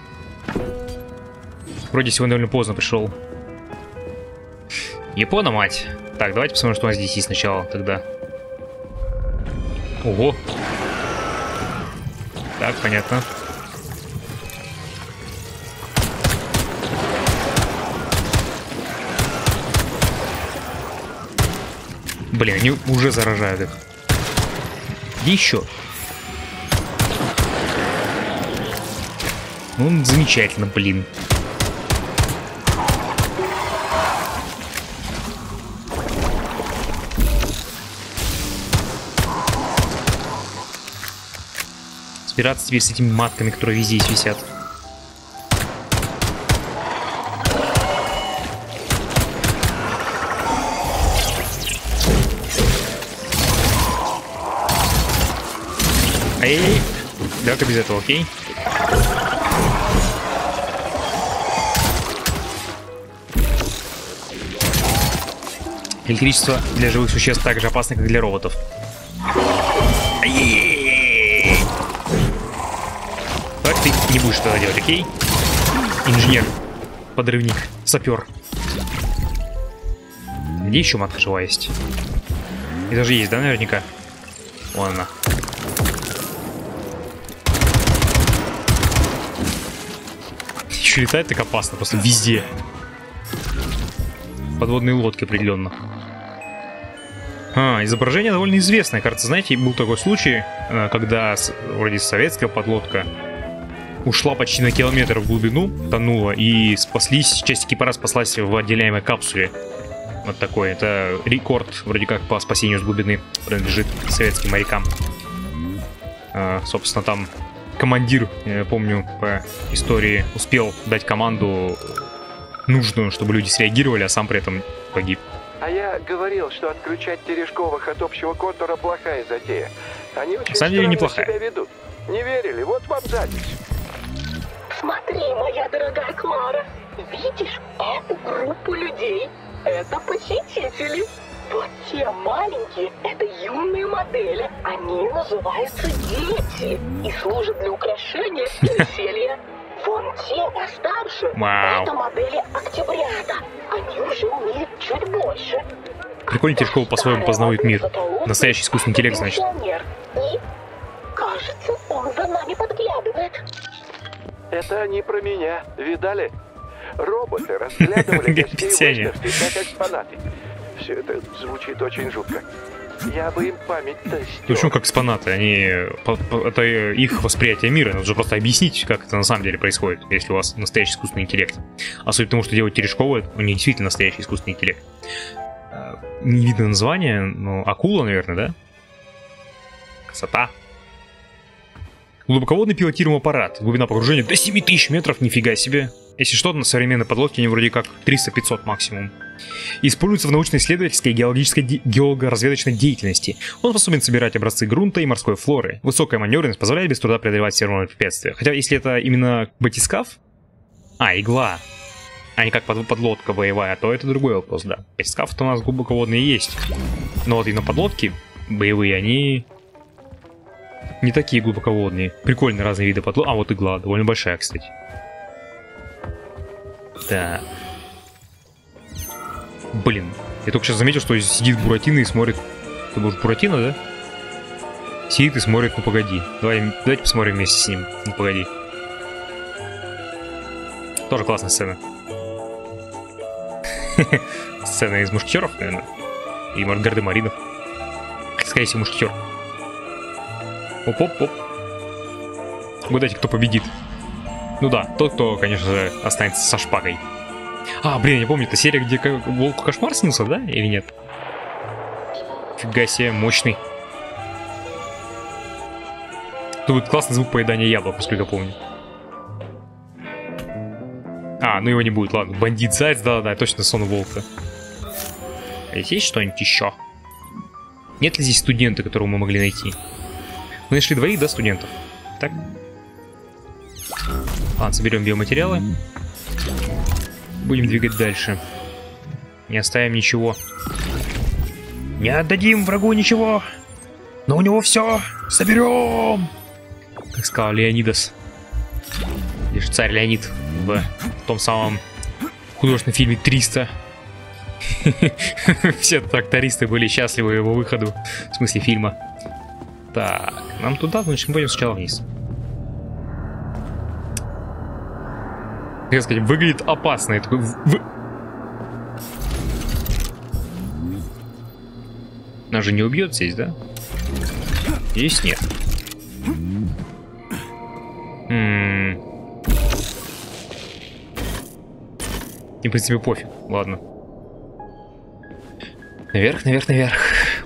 Вроде сегодня довольно поздно пришел. Япона, мать. Так, давайте посмотрим, что у нас здесь есть сначала тогда. Ого. Так, понятно. Блин, они уже заражают их. Еще. Ну, замечательно, блин. Теперь с этими матками, которые везде здесь висят. Эй, давай-ка без этого, окей? Электричество для живых существ так же опасно, как для роботов. Не будешь этого делать, окей? Инженер, подрывник, сапер. Где еще матка живая есть? И даже есть, да, наверняка? Вон она. Еще летает так опасно, просто везде. Подводные лодки определенно. А, изображение довольно известное. Кажется, знаете, был такой случай, э, когда вроде советская подлодка ушла почти на километр в глубину, тонула, и спаслись, часть экипажа спаслась в отделяемой капсуле. Вот такой. Это рекорд, вроде как, по спасению с глубины принадлежит советским морякам. А, собственно, там командир, я помню, по истории успел дать команду нужную, чтобы люди среагировали, а сам при этом погиб. А я говорил, что отключать Терешковых от общего контура плохая затея. Они очень На самом деле неплохая. себя ведут. Не верили? Вот вам запись. Смотри, моя дорогая Клара. Видишь эту группу людей? Это посетители. Вот те маленькие, это юные модели. Они называются дети и служат для украшения и веселья. Вон те постарше, это модели октябрята. Они уже умеют чуть больше. Прикольно, Терешкова по-своему познает мир. Настоящий искусственный интеллект, значит. И, кажется, он за нами подглядывает. Это они про меня. Видали? Роботы разглядывали гостей выставки как экспонаты. Все это звучит очень жутко. Я бы им память-то стер. Почему как экспонаты? Они... Это их восприятие мира. Нужно просто объяснить, как это на самом деле происходит, если у вас настоящий искусственный интеллект. Особенно потому, что делать Терешкова, у них действительно настоящий искусственный интеллект. А, Не видно название, но акула, наверное, да? Красота. Глубоководный пилотируемый аппарат. Глубина погружения до 7000 метров, нифига себе. Если что, на современной подлодке они вроде как 300-500 максимум. Используется в научно-исследовательской и геологической де- геолого-разведочной деятельности. Он способен собирать образцы грунта и морской флоры. Высокая маневренность позволяет без труда преодолевать все равные препятствия. Хотя, если это именно батискаф... А, игла. А не как под- подлодка боевая, то это другой вопрос, да. Батискаф-то у нас глубоководные есть. Но вот именно подлодки боевые, они не такие глубоководные. Прикольные разные виды подлодок. А, вот игла, довольно большая, кстати. Да. Блин, я только сейчас заметил, что сидит Буратино и смотрит. Ты будешь Буратино, да? Сидит и смотрит, ну погоди. Давай, давайте посмотрим вместе с ним. Ну погоди. Тоже классная сцена. Сцена из мушкетеров, наверное. И Маргарды Маринов. Скорее всего, мушкетер. Оп-оп-оп. Угадайте, кто победит. Ну да, тот, кто, конечно же, останется со шпагой. А, блин, я помню, это серия, где ко- волк кошмар снился, да? Или нет? Фига себе, мощный. Тут классный звук поедания яблок, насколько я помню. А, ну его не будет, ладно. Бандит заяц, да-да-да, точно сон волка. А здесь есть что-нибудь еще? Нет ли здесь студента, которого мы могли найти? Мы нашли двоих, да, студентов? Так? Ладно, соберем биоматериалы. Будем двигать дальше. Не оставим ничего. Не отдадим врагу ничего. Но у него все соберем. Как сказал Леонидас. Лишь царь Леонид в том самом художественном фильме 300. Все трактористы были счастливы его выходу. В смысле фильма. Так, нам туда, значит, мы пойдем сначала вниз. Как сказать, выглядит опасно. Я такой... в- в- Нас же не убьет здесь, да? Здесь нет. И, в принципе, пофиг. Ладно. Наверх, наверх, наверх.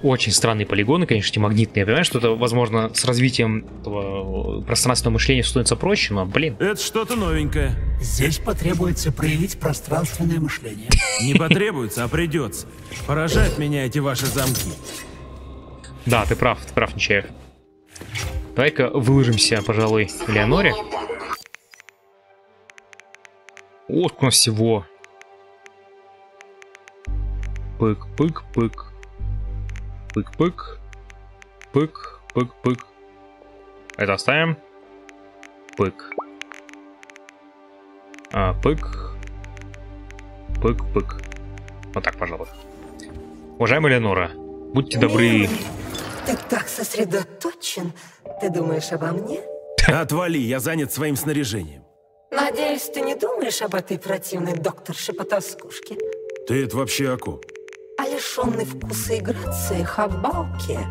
Очень странные полигоны, конечно, эти магнитные. Я понимаю, что это, возможно, с развитием этого пространственного мышления становится проще, но, блин, Это что-то новенькое. Здесь потребуется проявить пространственное мышление. Не потребуется, а придется. Поражают меня эти ваши замки. Да, ты прав, ты прав, Нечаев. Давай-ка выложимся, пожалуй, Леоноре. О, сколько у нас всего. Пык-пык-пык. Пык-пык. Пык-пык-пык. Это оставим. Пык. А, пык. Пык-пык. Вот так, пожалуй. Уважаемая Леонора, будьте добры. Ты так сосредоточен. Ты думаешь обо мне? Отвали, я занят своим снаряжением. Надеюсь, ты не думаешь об этой противной докторше потаскушке? Ты это вообще о ком? О лишенной вкуса и грации хабалке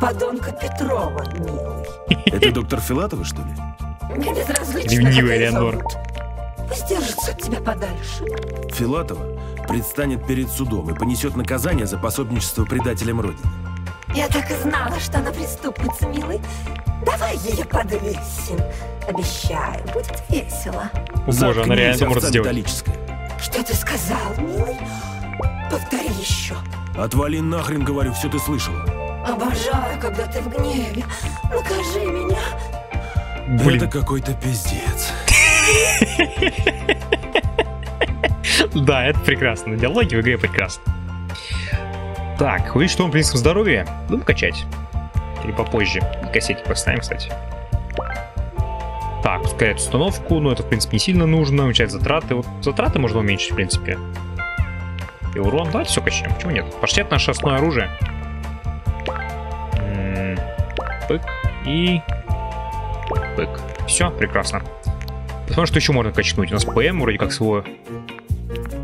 подонка Петрова, милый. Это доктор Филатова, что ли? Мне безразлично, зовут. Пусть держится от тебя подальше. Филатова предстанет перед судом и понесет наказание за пособничество предателям Родины. Я так и знала, что она преступница, милый. Давай ее подвесим. Обещаю, будет весело. О боже, она реально может сделать. Что ты сказал, милый? Повтори еще. Отвали нахрен, говорю, все ты слышала. Обожаю, когда ты в гневе. Накажи меня. Блин. Это какой-то пиздец. Да, это прекрасно. Диалоги в игре прекрасны. Так, увидеть, что он в принципе здоровье. Будем качать. Или попозже. Кассети поставим, кстати. Так, ускорять установку, но это, в принципе, не сильно нужно. Уменьшать затраты. Вот затраты можно уменьшить, в принципе. И урон. Давайте все качаем. Почему нет? Пошлет наше основное оружие. М, Пык. И... Пык. Все, прекрасно. Посмотрим, что еще можно качнуть. У нас ПМ вроде как свой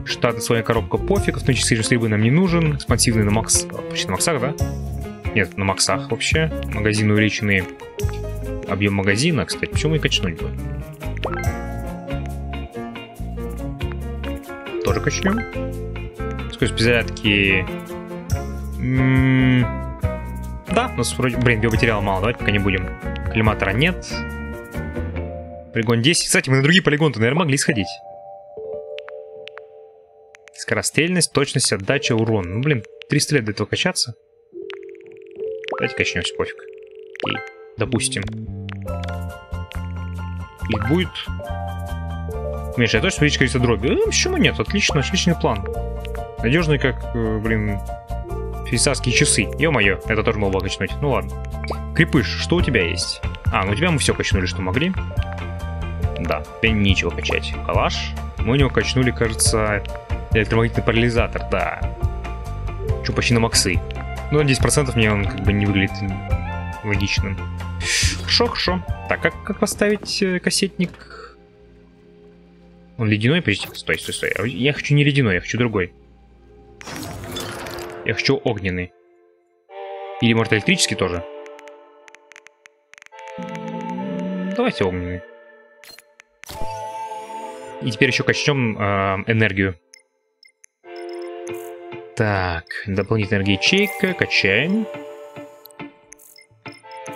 штаты своя коробка пофиг, автоматический стрельбы нам не нужен, экспансивный на макс... почти на максах, да? Нет, на максах вообще. Магазины увеличенные. Объем магазина, кстати, почему и качнуть бы? Тоже качнем. Скорость перезарядки... М, Да, у нас вроде... Блин, биоматериала мало, давайте пока не будем. Коллиматора нет. Полигон 10. Кстати, мы на другие полигоны, наверное, могли сходить. Скорострельность, точность, отдача, урон. Ну, блин, 300 лет до этого качаться. Давайте качнемся, пофиг. Окей, допустим. И будет... Меньше, точно увеличить количество дроби. Э, почему нет? Отлично, отличный план. Надежный, как, э, блин, швейцарские часы. Ё-моё, это тоже было качнуть. Ну ладно. Крепыш, что у тебя есть? А, ну у тебя мы все качнули, что могли. Да, теперь нечего качать. Калаш. Мы у него качнули, кажется, электромагнитный парализатор, да. Чё, почти на максы. Ну, на 10% мне он как бы не выглядит логичным. Хорошо, хорошо. Так, как, как поставить э, кассетник? Он ледяной почти. Стой, стой, стой. Я хочу не ледяной, я хочу другой. Я хочу огненный. Или, может, электрический тоже? Давайте огненный. И теперь еще качнем э, энергию. Так, дополнительная ячейка, качаем.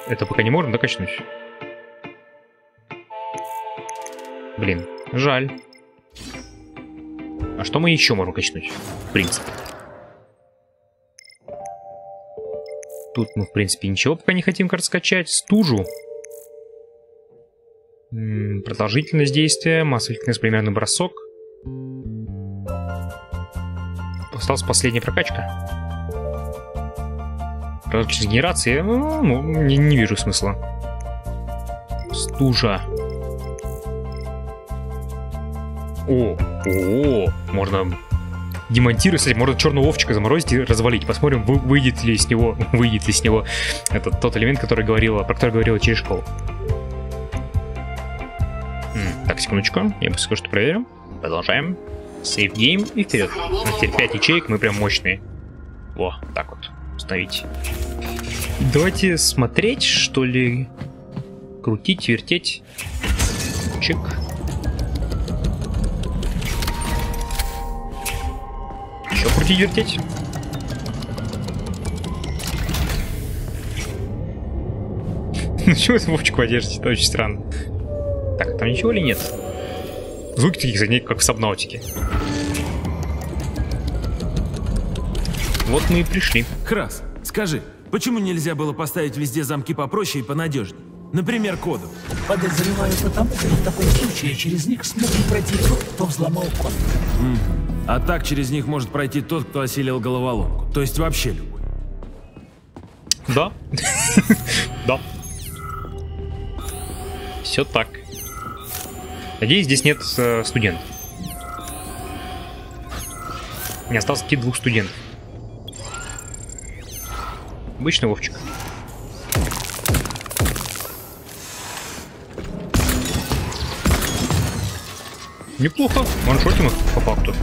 Это пока не можем докачнуть. Блин, жаль. А что мы еще можем качнуть? В принципе. Тут мы, в принципе, ничего пока не хотим, кажется, скачать. Стужу. М -м, продолжительность действия, масса примерно бросок. Осталась последняя прокачка. Продолжительность генерации, ну, ну не, не вижу смысла. Стужа. О, о, можно демонтировать, кстати, можно черного овчика заморозить и развалить. Посмотрим, вы, выйдет ли с него, выйдет ли с него этот тот элемент, который говорила, про который говорила через школу. Так, секундочку, я быстро что проверю. Продолжаем. Save game и вперед. Теперь 5 ячеек, мы прям мощные. Во, так вот, установить. Давайте смотреть, что ли. Крутить, вертеть. Чик. Еще крутить, вертеть. Ну чего это Вовчик в одежде? Это очень странно. Так, там ничего или нет? Звуки такие, кстати, как в Сабнаутике. Вот мы и пришли. Крас, скажи, почему нельзя было поставить везде замки попроще и понадежнее? Например, коду. Подозреваю потому, что в таком случае через них сможет пройти тот, кто взломал код. М. А так через них может пройти тот, кто осилил головоломку. То есть вообще любой. Да. Да. Все так. Надеюсь, здесь нет э, студентов. Не осталось какие двух студентов. Обычный Вовчик. Неплохо. Ваншотим их по факту.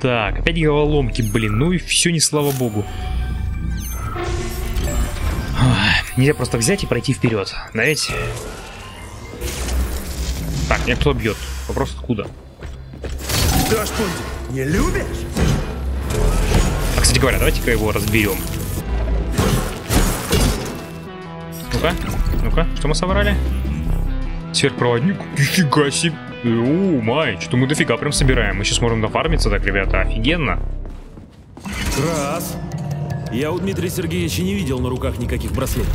Так, опять головоломки, блин. Ну и все не слава богу. Нельзя просто взять и пройти вперед. Да ведь? Так, меня кто бьет? Вопрос откуда? Да что ты, не любишь? А, кстати говоря, давайте-ка его разберем. Ну-ка, ну-ка, что мы собрали? Сверхпроводник, нифига себе. О, май, что-то мы дофига прям собираем. Мы сейчас можем нафармиться так, ребята, офигенно. Раз. Я у Дмитрия Сергеевича не видел на руках никаких браслетов.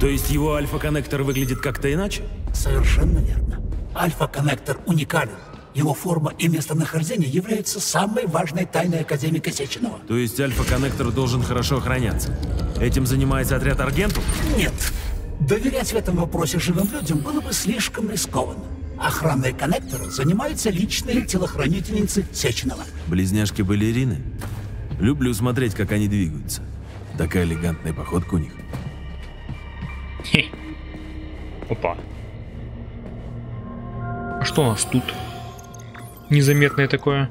То есть его альфа-коннектор выглядит как-то иначе? Совершенно верно. Альфа-коннектор уникален. Его форма и местонахождение являются самой важной тайной Академии Сеченова. То есть альфа-коннектор должен хорошо охраняться. Этим занимается отряд Аргенту? Нет. Доверять в этом вопросе живым людям было бы слишком рискованно. Охраной коннектора занимаются личные телохранительницы Сеченова. Близняшки-балерины? Люблю смотреть, как они двигаются. Такая элегантная походка у них. Хе. Опа. А что у нас тут? Незаметное такое.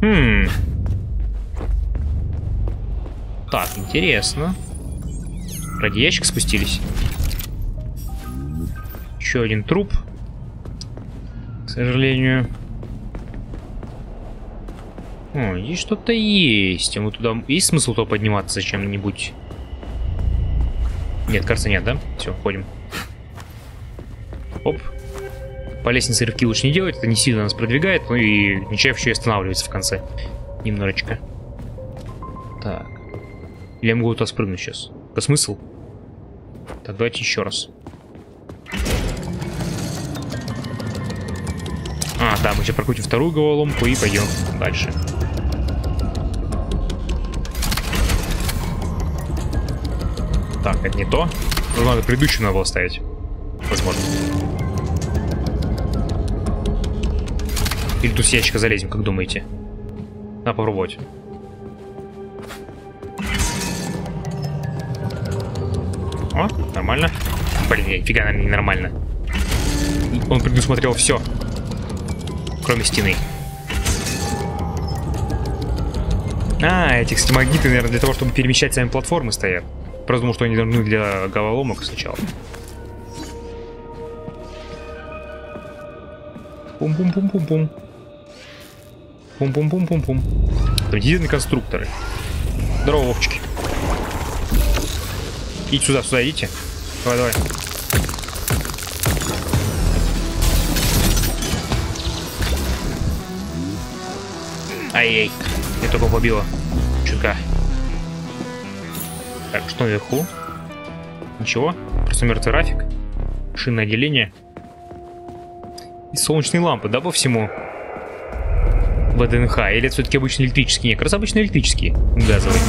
Хм. Так, интересно. Ради ящик спустились. Еще один труп. К сожалению. О, здесь что-то есть. А мы туда... Есть смысл туда подниматься зачем-нибудь? Нет, кажется, нет, да? Все, ходим. Оп. По лестнице рывки лучше не делать, это не сильно нас продвигает, ну и Нечаев еще и останавливается в конце. Немножечко. Так. Или я могу туда спрыгнуть сейчас? Это смысл? Так, давайте еще раз. А, да, мы сейчас прокрутим вторую головоломку и пойдем дальше. Так, это не то. Ну, надо предыдущую надо было ставить. Возможно. Или тут с ящика залезем, как думаете? Надо попробовать. О, нормально. Блин, нифига, наверное, не. Он предусмотрел все. Кроме стены. А, эти, кстати, магниты, наверное, для того, чтобы перемещать сами платформы стоят. Просто думал, что они нужны для головоломок сначала. Пум-пум-пум-пум-пум. Пум-пум-пум-пум-пум. Автоматизированные конструкторы. Здорово, Вовчики. Идите сюда, сюда, идите. Давай, давай. Ай-яй. Я только побила. Чутка. Так, что наверху? Ничего. Просто мертвый рафик. Шинное отделение. И солнечные лампы, да, по всему? ВДНХ. Или это все-таки обычные электрические? Нет, как раз обычные электрические. Газовые.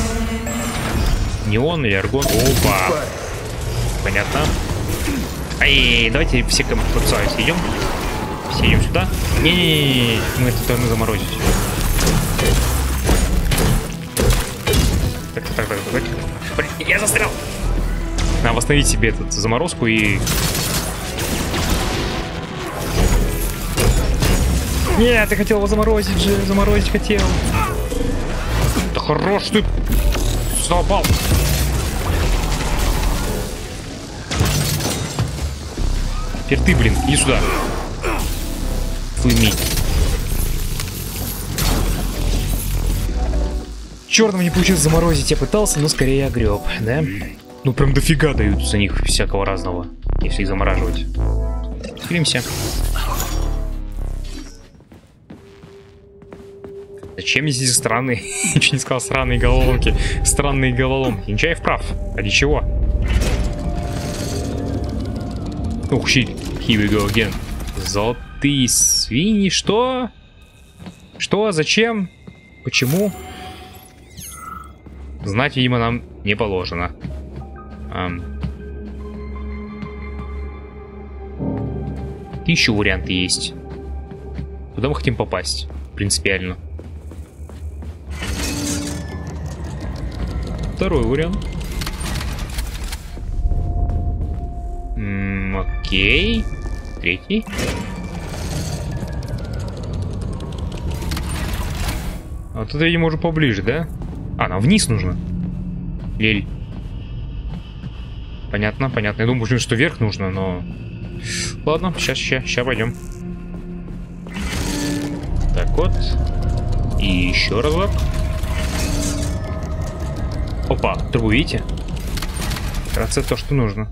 Неон или аргон. Опа. Понятно. Ай, давайте все все идем. Все идем сюда. Не-не-не, мы это должны заморозить. Так, так, так, так. Блин, я застрял. Надо восстановить себе эту заморозку и... Нет, ты хотел его заморозить же, заморозить хотел. Да хорош ты задолбал. Теперь ты, блин, иди сюда. Фыми. Черного не получилось заморозить, я пытался, но скорее огреб, да? Ну прям дофига дают за них всякого разного, если их замораживать. Скримся. Зачем мне здесь странные, ничего не сказал, странные головоломки, странные головоломки. Нечаев прав. Ради чего? Ух, щит. Here we go again. Золотые свиньи, что? Что? Зачем? Почему? Знать, видимо, нам не положено. Ам. Еще варианты есть. Куда мы хотим попасть? Принципиально. Второй вариант. М -м, окей. Третий. Вот это, видимо, уже поближе, да? А, нам вниз нужно. Лель. Понятно, понятно. Я думаю, что вверх нужно, но... Ладно, сейчас, сейчас, сейчас пойдем. Так вот. И еще разок. Опа, трубу видите? Как раз это то, что нужно.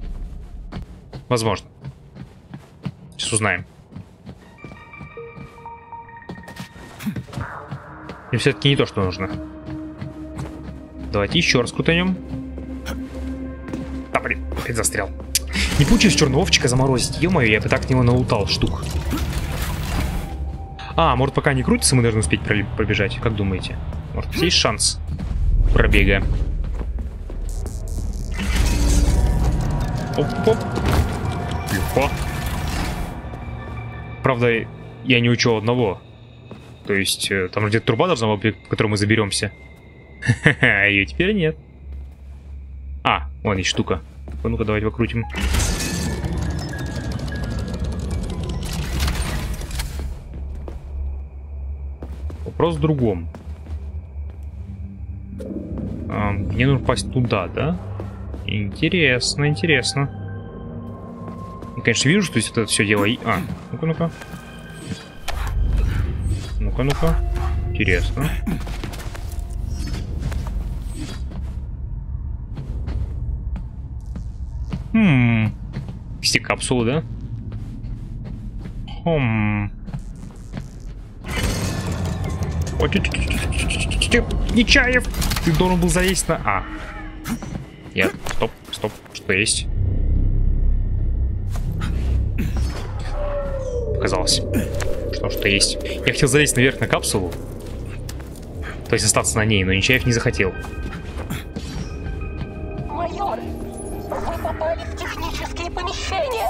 Возможно. Сейчас узнаем. И все-таки не то, что нужно. Давайте еще раз крутанем. Да, блин, опять застрял. Не получилось черного овчика заморозить. Ё-моё, я бы так него наутал штук. А, может пока не крутится, мы должны успеть пробежать. Как думаете? Может, есть шанс пробега? Оп-оп. Легко. Правда, я не учел одного. То есть, э, там где-то труба должна быть, по которой мы заберемся. А ее теперь нет. А, вон есть штука. Ну-ка, давайте покрутим. Вопрос в другом. А, мне нужно попасть туда, да? Интересно, интересно. Я, конечно, вижу, что здесь это все дело... А, ну-ка, ну-ка. Ну-ка, ну-ка. Интересно. Хм. Все капсулы, да? Хм. Нечаев! Ты должен был залезть на... А. Нет, стоп, стоп. Что есть? Показалось. Что что есть. Я хотел залезть наверх на капсулу. То есть остаться на ней, но Нечаев не захотел. Майор, вы попали в технические помещения.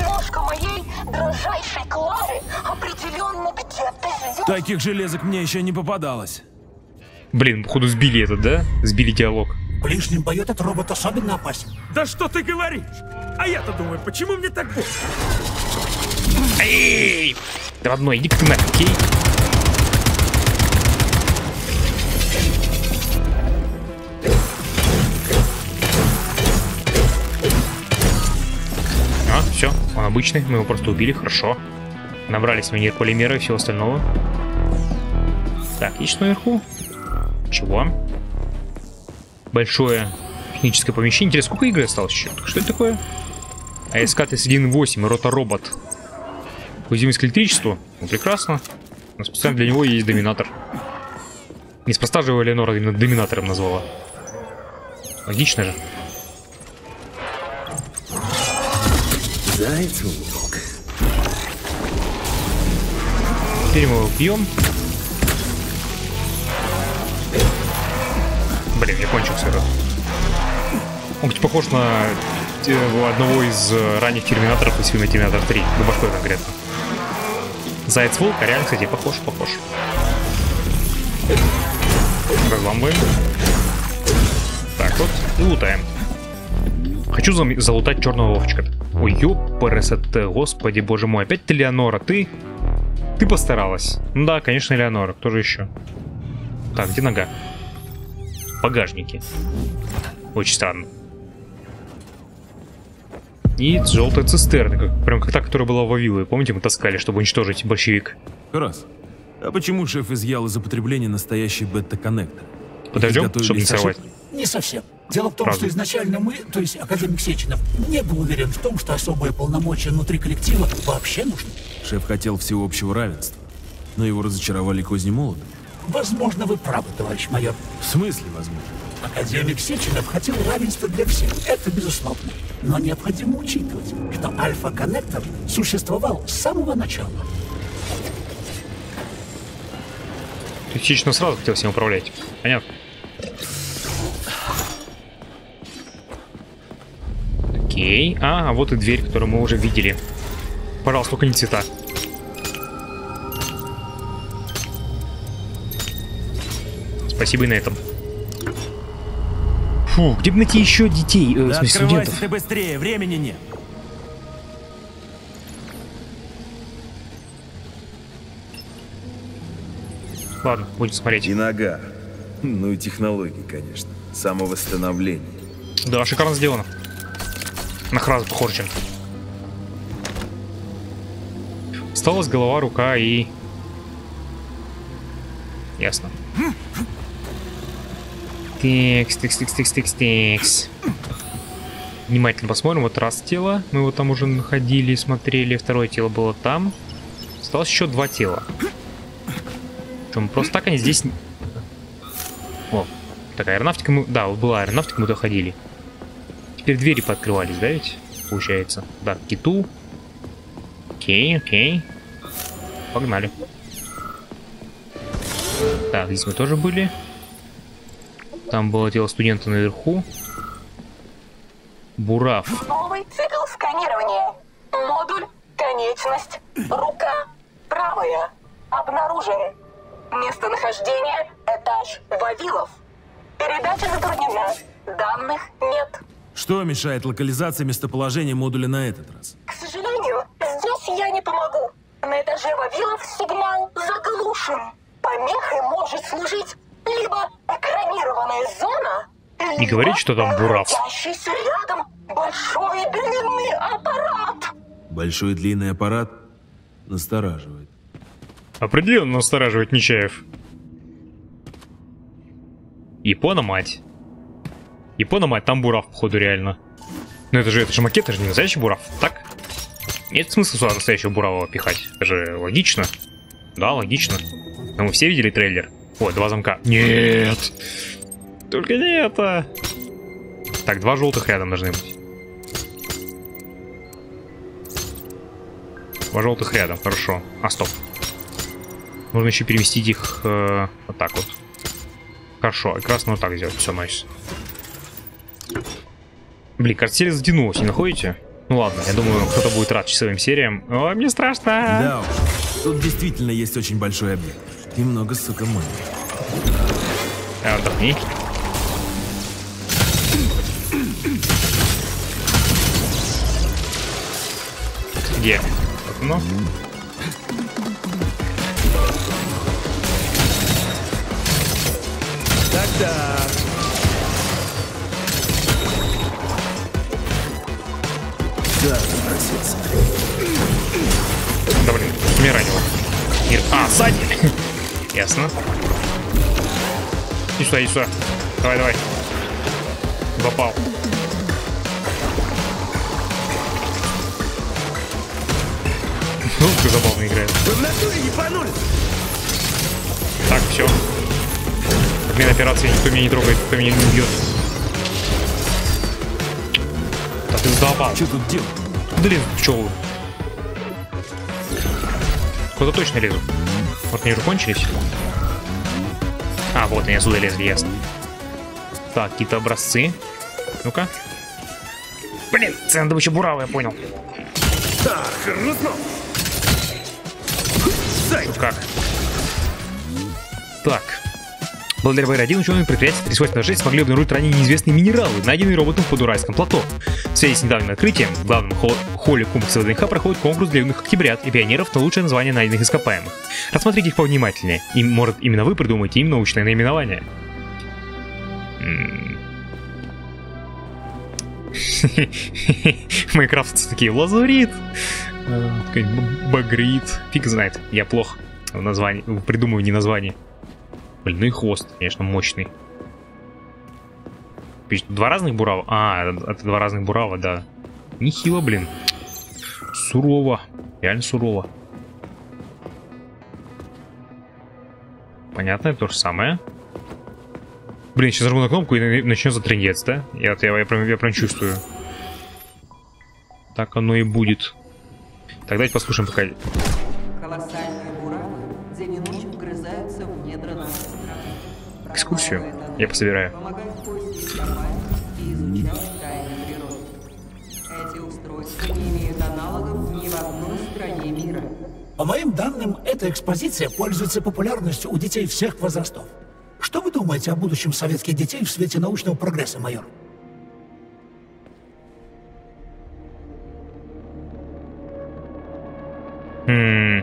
Ножка моей дрожайшей Клары определенно где-то здесь. Таких железок мне еще не попадалось. Блин, походу сбили этот, да? Сбили диалог. В ближнем бою этот робот особенно опасен. Да что ты говоришь? А я-то думаю, почему мне так больно? Эй! Родной, иди-ка ты нафиг, окей? А, все, он обычный, мы его просто убили, хорошо. Набрали сменир полимера и всего остального. Так, есть что наверху? Чего? Большое техническое помещение. Интересно, сколько игры осталось еще? Что это такое? АСК ТС-1.8, рота-робот. Уязвимость к электричеству? Ну, прекрасно. Нас специально для него есть доминатор. Неспроста же его Элеонора именно доминатором назвала. Логично же. Зайцу лук. Теперь мы его бьем. Блин, я кончился этот. Он хоть похож на одного из э, ранних терминаторов из фильма Терминатор 3. Ну, башкой конкретно. Заяц волк, а реально, кстати, похож, похож. Разламываем. Так вот, и лутаем. Хочу зам- залутать черного вовчика. Ой, ёпрст, господи, боже мой, опять ты, Леонора, ты... Ты постаралась. Ну да, конечно, Леонора, кто же еще? Так, где нога? В багажнике. Очень странно. И желтая цистерна, как, прям как та, которая была в Авиле. Помните, мы таскали, чтобы уничтожить большевик? Раз. А почему шеф изъял из употребления настоящий бета-коннектор? Подождем, чтобы не сорвать. Не совсем. Дело в том, Правда. что изначально мы, то есть академик Сеченов, не был уверен в том, что особые полномочия внутри коллектива вообще нужны. Шеф хотел всеобщего равенства, но его разочаровали козни молода. Возможно, вы правы, товарищ майор. В смысле, возможно? Академик Сеченов хотел равенства для всех, это безусловно. Но необходимо учитывать, что альфа-коннектор существовал с самого начала. Ты частично сразу хотел всем управлять. Понятно. Окей. А, а вот и дверь, которую мы уже видели. Пожалуйста, только не цвета. Спасибо и на этом. Фу, где бы найти еще детей, э, в смысле, студентов? ты быстрее, времени нет. Ладно, будем смотреть. И нога. Ну и технологии, конечно. Самовосстановление. Да, шикарно сделано. На хразу похоже чем Осталась голова, рука и... Ясно. Текс, текс, текс, текс, текс, текс. Внимательно посмотрим. Вот раз тело. Мы его там уже находили, смотрели. Второе тело было там. Осталось еще два тела. Причем просто так они здесь... О, так, аэронавтика мы... Да, вот была аэронавтика, мы доходили. Теперь двери пооткрывались, да ведь? Получается. Да, киту. Окей, окей. Погнали. Так, здесь мы тоже были. Там было тело студента наверху. Бурав. Новый цикл сканирования. Модуль, конечность, рука, правая. Обнаружен. Местонахождение, этаж Вавилов. Передача затруднена. Данных нет. Что мешает локализации местоположения модуля на этот раз? К сожалению, здесь я не помогу. На этаже Вавилов сигнал заглушен. Помехой может служить либо экранированная зона, Не либо говорите, что там бурав. рядом большой длинный аппарат. Большой длинный аппарат настораживает. Определенно настораживает Нечаев. Япона мать. Япона мать, там бурав, походу, реально. Ну это же, это же макет, это же не настоящий бурав, так? Нет смысла сюда настоящего бурава пихать. Это же логично. Да, логично. Но мы все видели трейлер. Ой, два замка. Нет! Только не это! Так, два желтых рядом должны быть. Два желтых рядом, хорошо. А, стоп. Можно еще переместить их э, вот так вот. Хорошо, и красный вот так сделать. Все, найс. Блин, серия затянулась, не находите? Ну ладно, я думаю, кто-то будет рад часовым сериям. Ой, мне страшно. Да тут действительно есть очень большой объект. Немного, сука, мани. А, отдохни. Где? Вот. Так-так. Да, запросился. Да блин, мира него. Мир... А, сзади! Ясно. Иди сюда, иди сюда. Давай, давай. Попал. Как забавно играет. Так, все. Отмена операции, никто меня не трогает, никто меня не бьет. Да ты задолбал. Что тут делать? Куда лезут пчелы? Куда точно лезут? Вот они уже кончились. А, вот они отсюда лезли, ясно. Так, какие-то образцы. Ну-ка. Блин, цена добычи бурава, я понял. Так, Ну как? Так. Благодаря ВР-1 ученые предприятия 38 смогли обнаружить ранее неизвестные минералы, найденные роботом в Подуральском плато. В связи с недавним открытием в главном хо- холле комплекса ВДНХ проходит конкурс для юных октябрят и пионеров на лучшее название найденных ископаемых. Рассмотрите их повнимательнее, и может именно вы придумаете им научное наименование. М. Майнкрафтцы такие, лазурит, э, багрит, фиг знает, я плохо в названии, придумываю не название. Блин, и хвост, конечно, мощный. Два разных бурава? А, это два разных бурава, да. Нехило, блин. Сурово. Реально сурово. Понятно, то же самое. Блин, сейчас нажму на кнопку и на- начнется трендец, да? Я, я, я, прям, я прям чувствую. Так оно и будет. Так, давайте послушаем пока. Одной стране мира. По моим данным, эта экспозиция пользуется популярностью у детей всех возрастов. Что вы думаете о будущем советских детей в свете научного прогресса, майор? Хм,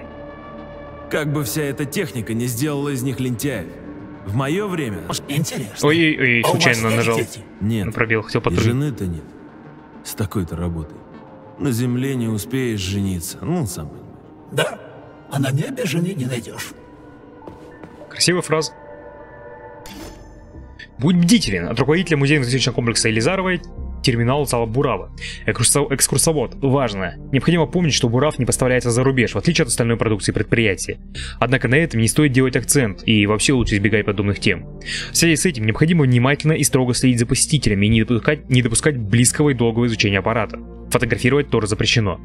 Как бы вся эта техника не сделала из них лентяев. В мое время... Интересно. Ой-ой-ой, А случайно нажал. дети? Нет. Пробел, хотел И потрудить. жены-то нет. С такой-то работой. На земле не успеешь жениться. Ну, сам понимаешь. Да. А на небе жены не найдешь. Красивая фраза. Будь бдителен от руководителя музейно-выставочного комплекса Елизаровой терминала Сала Бурава. Экскурсо- Экскурсовод. Важно. Необходимо помнить, что Бурав не поставляется за рубеж, в отличие от остальной продукции предприятия. Однако на этом не стоит делать акцент, и вообще лучше избегать подобных тем. В связи с этим необходимо внимательно и строго следить за посетителями и не допускать, не допускать близкого и долгого изучения аппарата. Фотографировать тоже запрещено.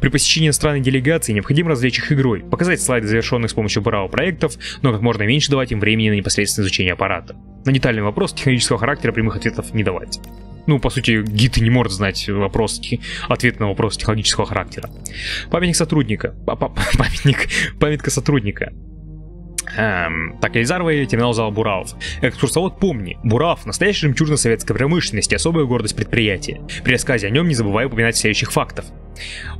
При посещении иностранной делегации необходимо развлечь их игрой, показать слайды завершенных с помощью Бурава проектов, но как можно меньше давать им времени на непосредственное изучение аппарата. На детальный вопрос технического характера прямых ответов не давать. Ну, по сути, гид не может знать вопрос, ответ на вопрос технологического характера. Памятник сотрудника. Па- па- Памятник. Памятка сотрудника. Эм, так, Елизарова и терминал зала Буралов. Экскурсовод помни, Бурав – настоящая жемчужина советской промышленности, особая гордость предприятия. При рассказе о нем не забывай упоминать следующих фактов.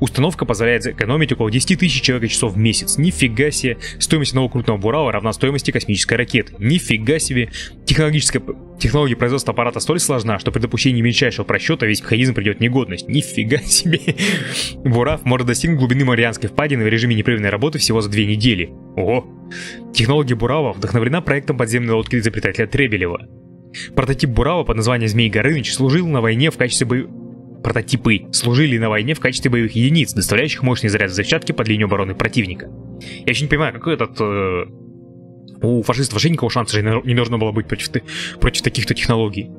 Установка позволяет сэкономить около 10 тысяч человека часов в месяц. Нифига себе. Стоимость одного крупного Бурала равна стоимости космической ракеты. Нифига себе. Технологическая... Технология производства аппарата столь сложна, что при допущении мельчайшего просчета весь механизм придет в негодность. Нифига себе. Бурав может достигнуть глубины Марианской впадины в режиме непрерывной работы всего за две недели. Ого. Технология Бурава вдохновлена проектом подземной лодки изобретателя Требелева. Прототип Бурава под названием Змей Горыныч служил на войне в качестве бо... Прототипы служили на войне в качестве боевых единиц, доставляющих мощный заряд взрывчатки под линию обороны противника. Я еще не понимаю, какой этот... э, У фашистов вообще никакого шанса же не должно было быть против, против таких-то технологий.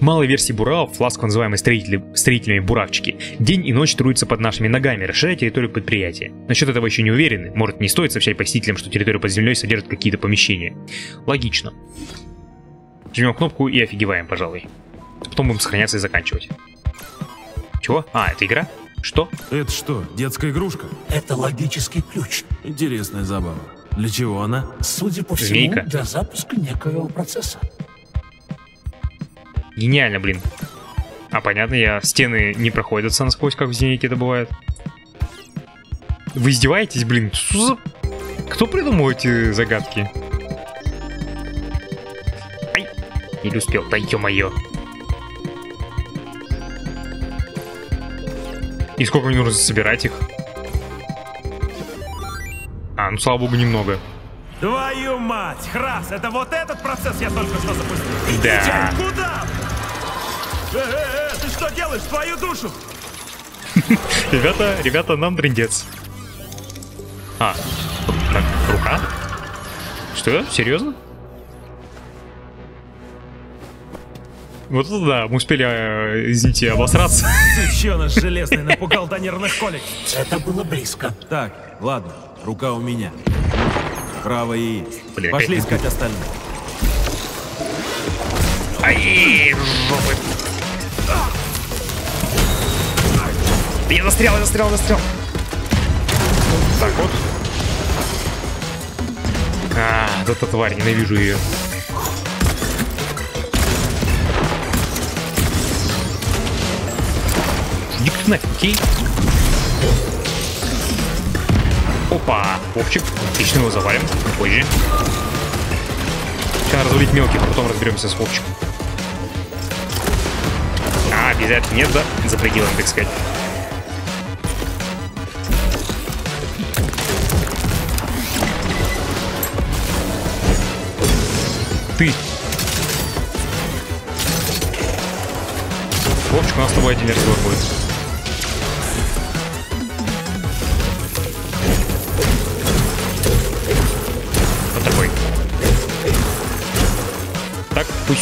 Малой версии Бурав, ласково называемой строители, строителями Буравчики, день и ночь трудятся под нашими ногами, расширяя территорию предприятия. Насчет этого еще не уверены, может не стоит сообщать посетителям, что территорию под землей содержит какие-то помещения. Логично. Жмем кнопку и офигеваем, пожалуй. Потом будем сохраняться и заканчивать. Чего? А, это игра? Что? Это что, детская игрушка? Это логический ключ. Интересная забава. Для чего она? Судя по всему, Змейка. для запуска некоего процесса. Гениально, блин. А понятно, я стены не проходятся насквозь, как в Зенитке это бывает. Вы издеваетесь, блин? Кто придумал эти загадки? Ай! Не успел, да ё-моё. И сколько мне нужно собирать их? А, ну слава богу, немного. Твою мать! Храс, это вот этот процесс я только что запустил. Да. Чай, куда? Э, э, э, ты что делаешь? Твою душу! Ребята, ребята, нам трендец. А, так, рука? Что? Серьезно? Вот это да, мы успели, э, извините, обосраться. Сучонок железный напугал до нервных колик. Это было близко. Так, ладно, рука у меня. Правая есть. Блин, Пошли искать остальных. Ай, жопы. Я застрял, я застрял, застрял. Так вот. А, вот эта тварь, ненавижу ее. Нафиг, окей? Опа, Вовчик. Отлично его завалим. Позже. Сейчас развалить мелких, потом разберемся с Вовчиком. А, этого нет, да? За пределом, так сказать. Ты. Вовчик, у нас с тобой один разговор будет.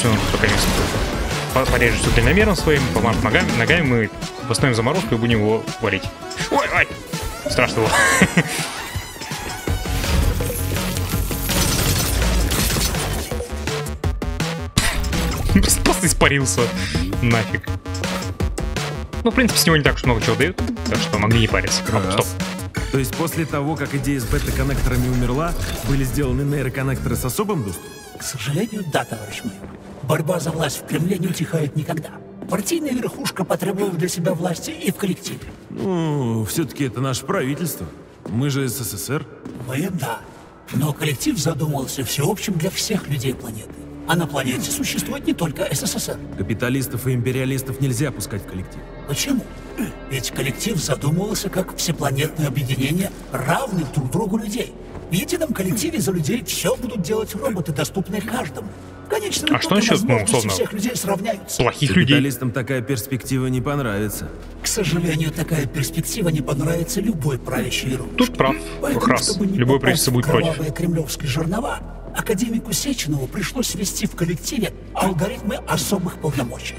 Пусть он пока не по- порежет все дальномером своим, помашет ногами, ногами мы поставим заморозку и будем его валить. Ой, ой! Страшно было. Просто испарился. Нафиг. Ну, в принципе, с него не так уж много чего дают, так что могли не париться. Раз. стоп. То есть после того, как идея с бета-коннекторами умерла, были сделаны нейроконнекторы с особым доступом? К сожалению, да, товарищ мой. Борьба за власть в Кремле не утихает никогда. Партийная верхушка потребовала для себя власти и в коллективе. Ну, все-таки это наше правительство. Мы же СССР. Мы – да. Но коллектив задумывался всеобщим для всех людей планеты. А на планете существует не только СССР. Капиталистов и империалистов нельзя пускать в коллектив. Почему? Ведь коллектив задумывался как всепланетное объединение равных друг другу людей. В едином коллективе за людей все будут делать роботы, доступные каждому. В конечном А что насчет, ну, условно, всех людей сравняются. Плохих людей. Капиталистам такая перспектива не понравится. К сожалению, такая перспектива не понравится любой правящей руке. Тут прав. Поэтому, Раз. чтобы не Любой правительство будет против. кремлевские жернова, академику Сеченову пришлось ввести в коллективе алгоритмы особых полномочий.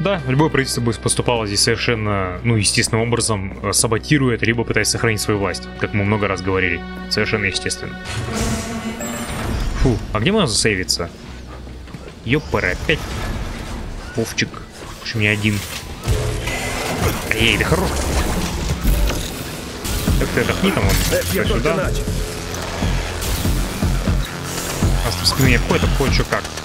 Да, любое правительство бы поступало здесь совершенно, ну, естественным образом, э, саботируя это, либо пытаясь сохранить свою власть, как мы много раз говорили. Совершенно естественно. Фу, а где можно засейвиться? Ёппара, опять. Вовчик. Уж меня один. Эй, да хорош. Так ты отдохни там, он. сюда. А в спину не входит, а входит еще как. Какой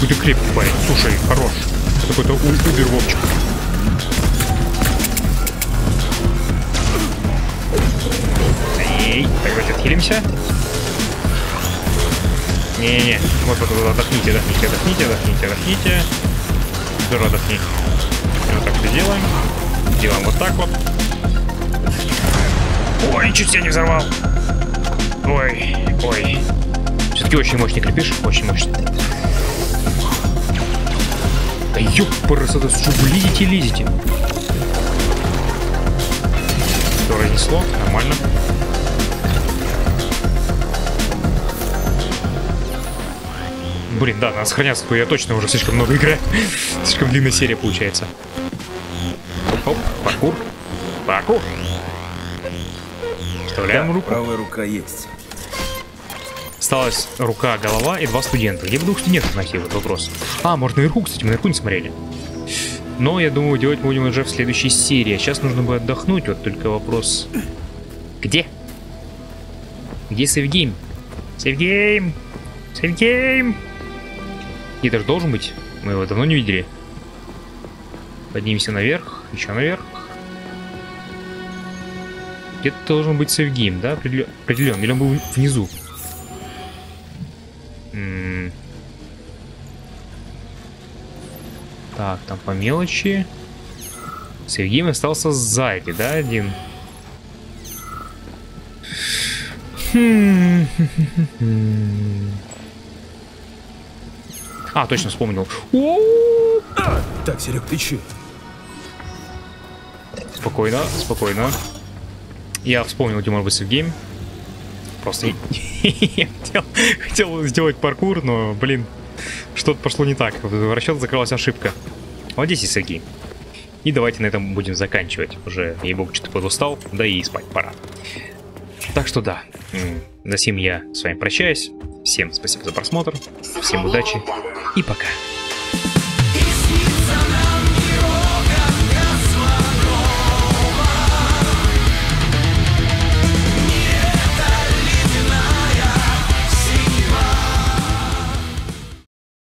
ты крепкий парень. Слушай, хорош. Какой-то у- убер Вовчик. Эй, давайте отхилимся. Не-не-не, вот, вот, вот, отдохните, отдохните, отдохните, отдохните, отдохните. Здорово, отдохни. Вот так все делаем. Делаем вот так вот. Ой, чуть себя не взорвал. Ой, ой. Все-таки очень мощный крепиш, очень мощный. Да вы лезете, лезете? Все разнесло, нормально. Блин, да, надо сохраняться, то я точно уже слишком много играю. слишком длинная серия получается. Оп, паркур. Паркур. Вставляем руку. Правая рука есть. Осталась рука, голова и два студента. Где бы двух студентов найти? Вот вопрос. А, может наверху, кстати, мы наверху не смотрели. Но я думаю, делать будем уже в следующей серии. А сейчас нужно бы отдохнуть. Вот только вопрос. Где? Где save game? Save game! Save game! Где-то же должен быть. Мы его давно не видели. Поднимемся наверх, еще наверх. Где-то должен быть save game, да? Определен. Или он был внизу? М. Так, там по мелочи. Save game остался сзади, да, один? Хм. А, точно вспомнил. Так, Серег, ты че? Спокойно, спокойно. Я вспомнил, где может быть save game. Просто я хотел, хотел сделать паркур, но, блин, что-то пошло не так. В расчет закралась ошибка. Вот здесь и save game. И давайте на этом будем заканчивать. Уже, ей-богу, что-то подустал, да и спать пора. Так что да, на сим я с вами прощаюсь. Всем спасибо за просмотр, всем удачи и пока.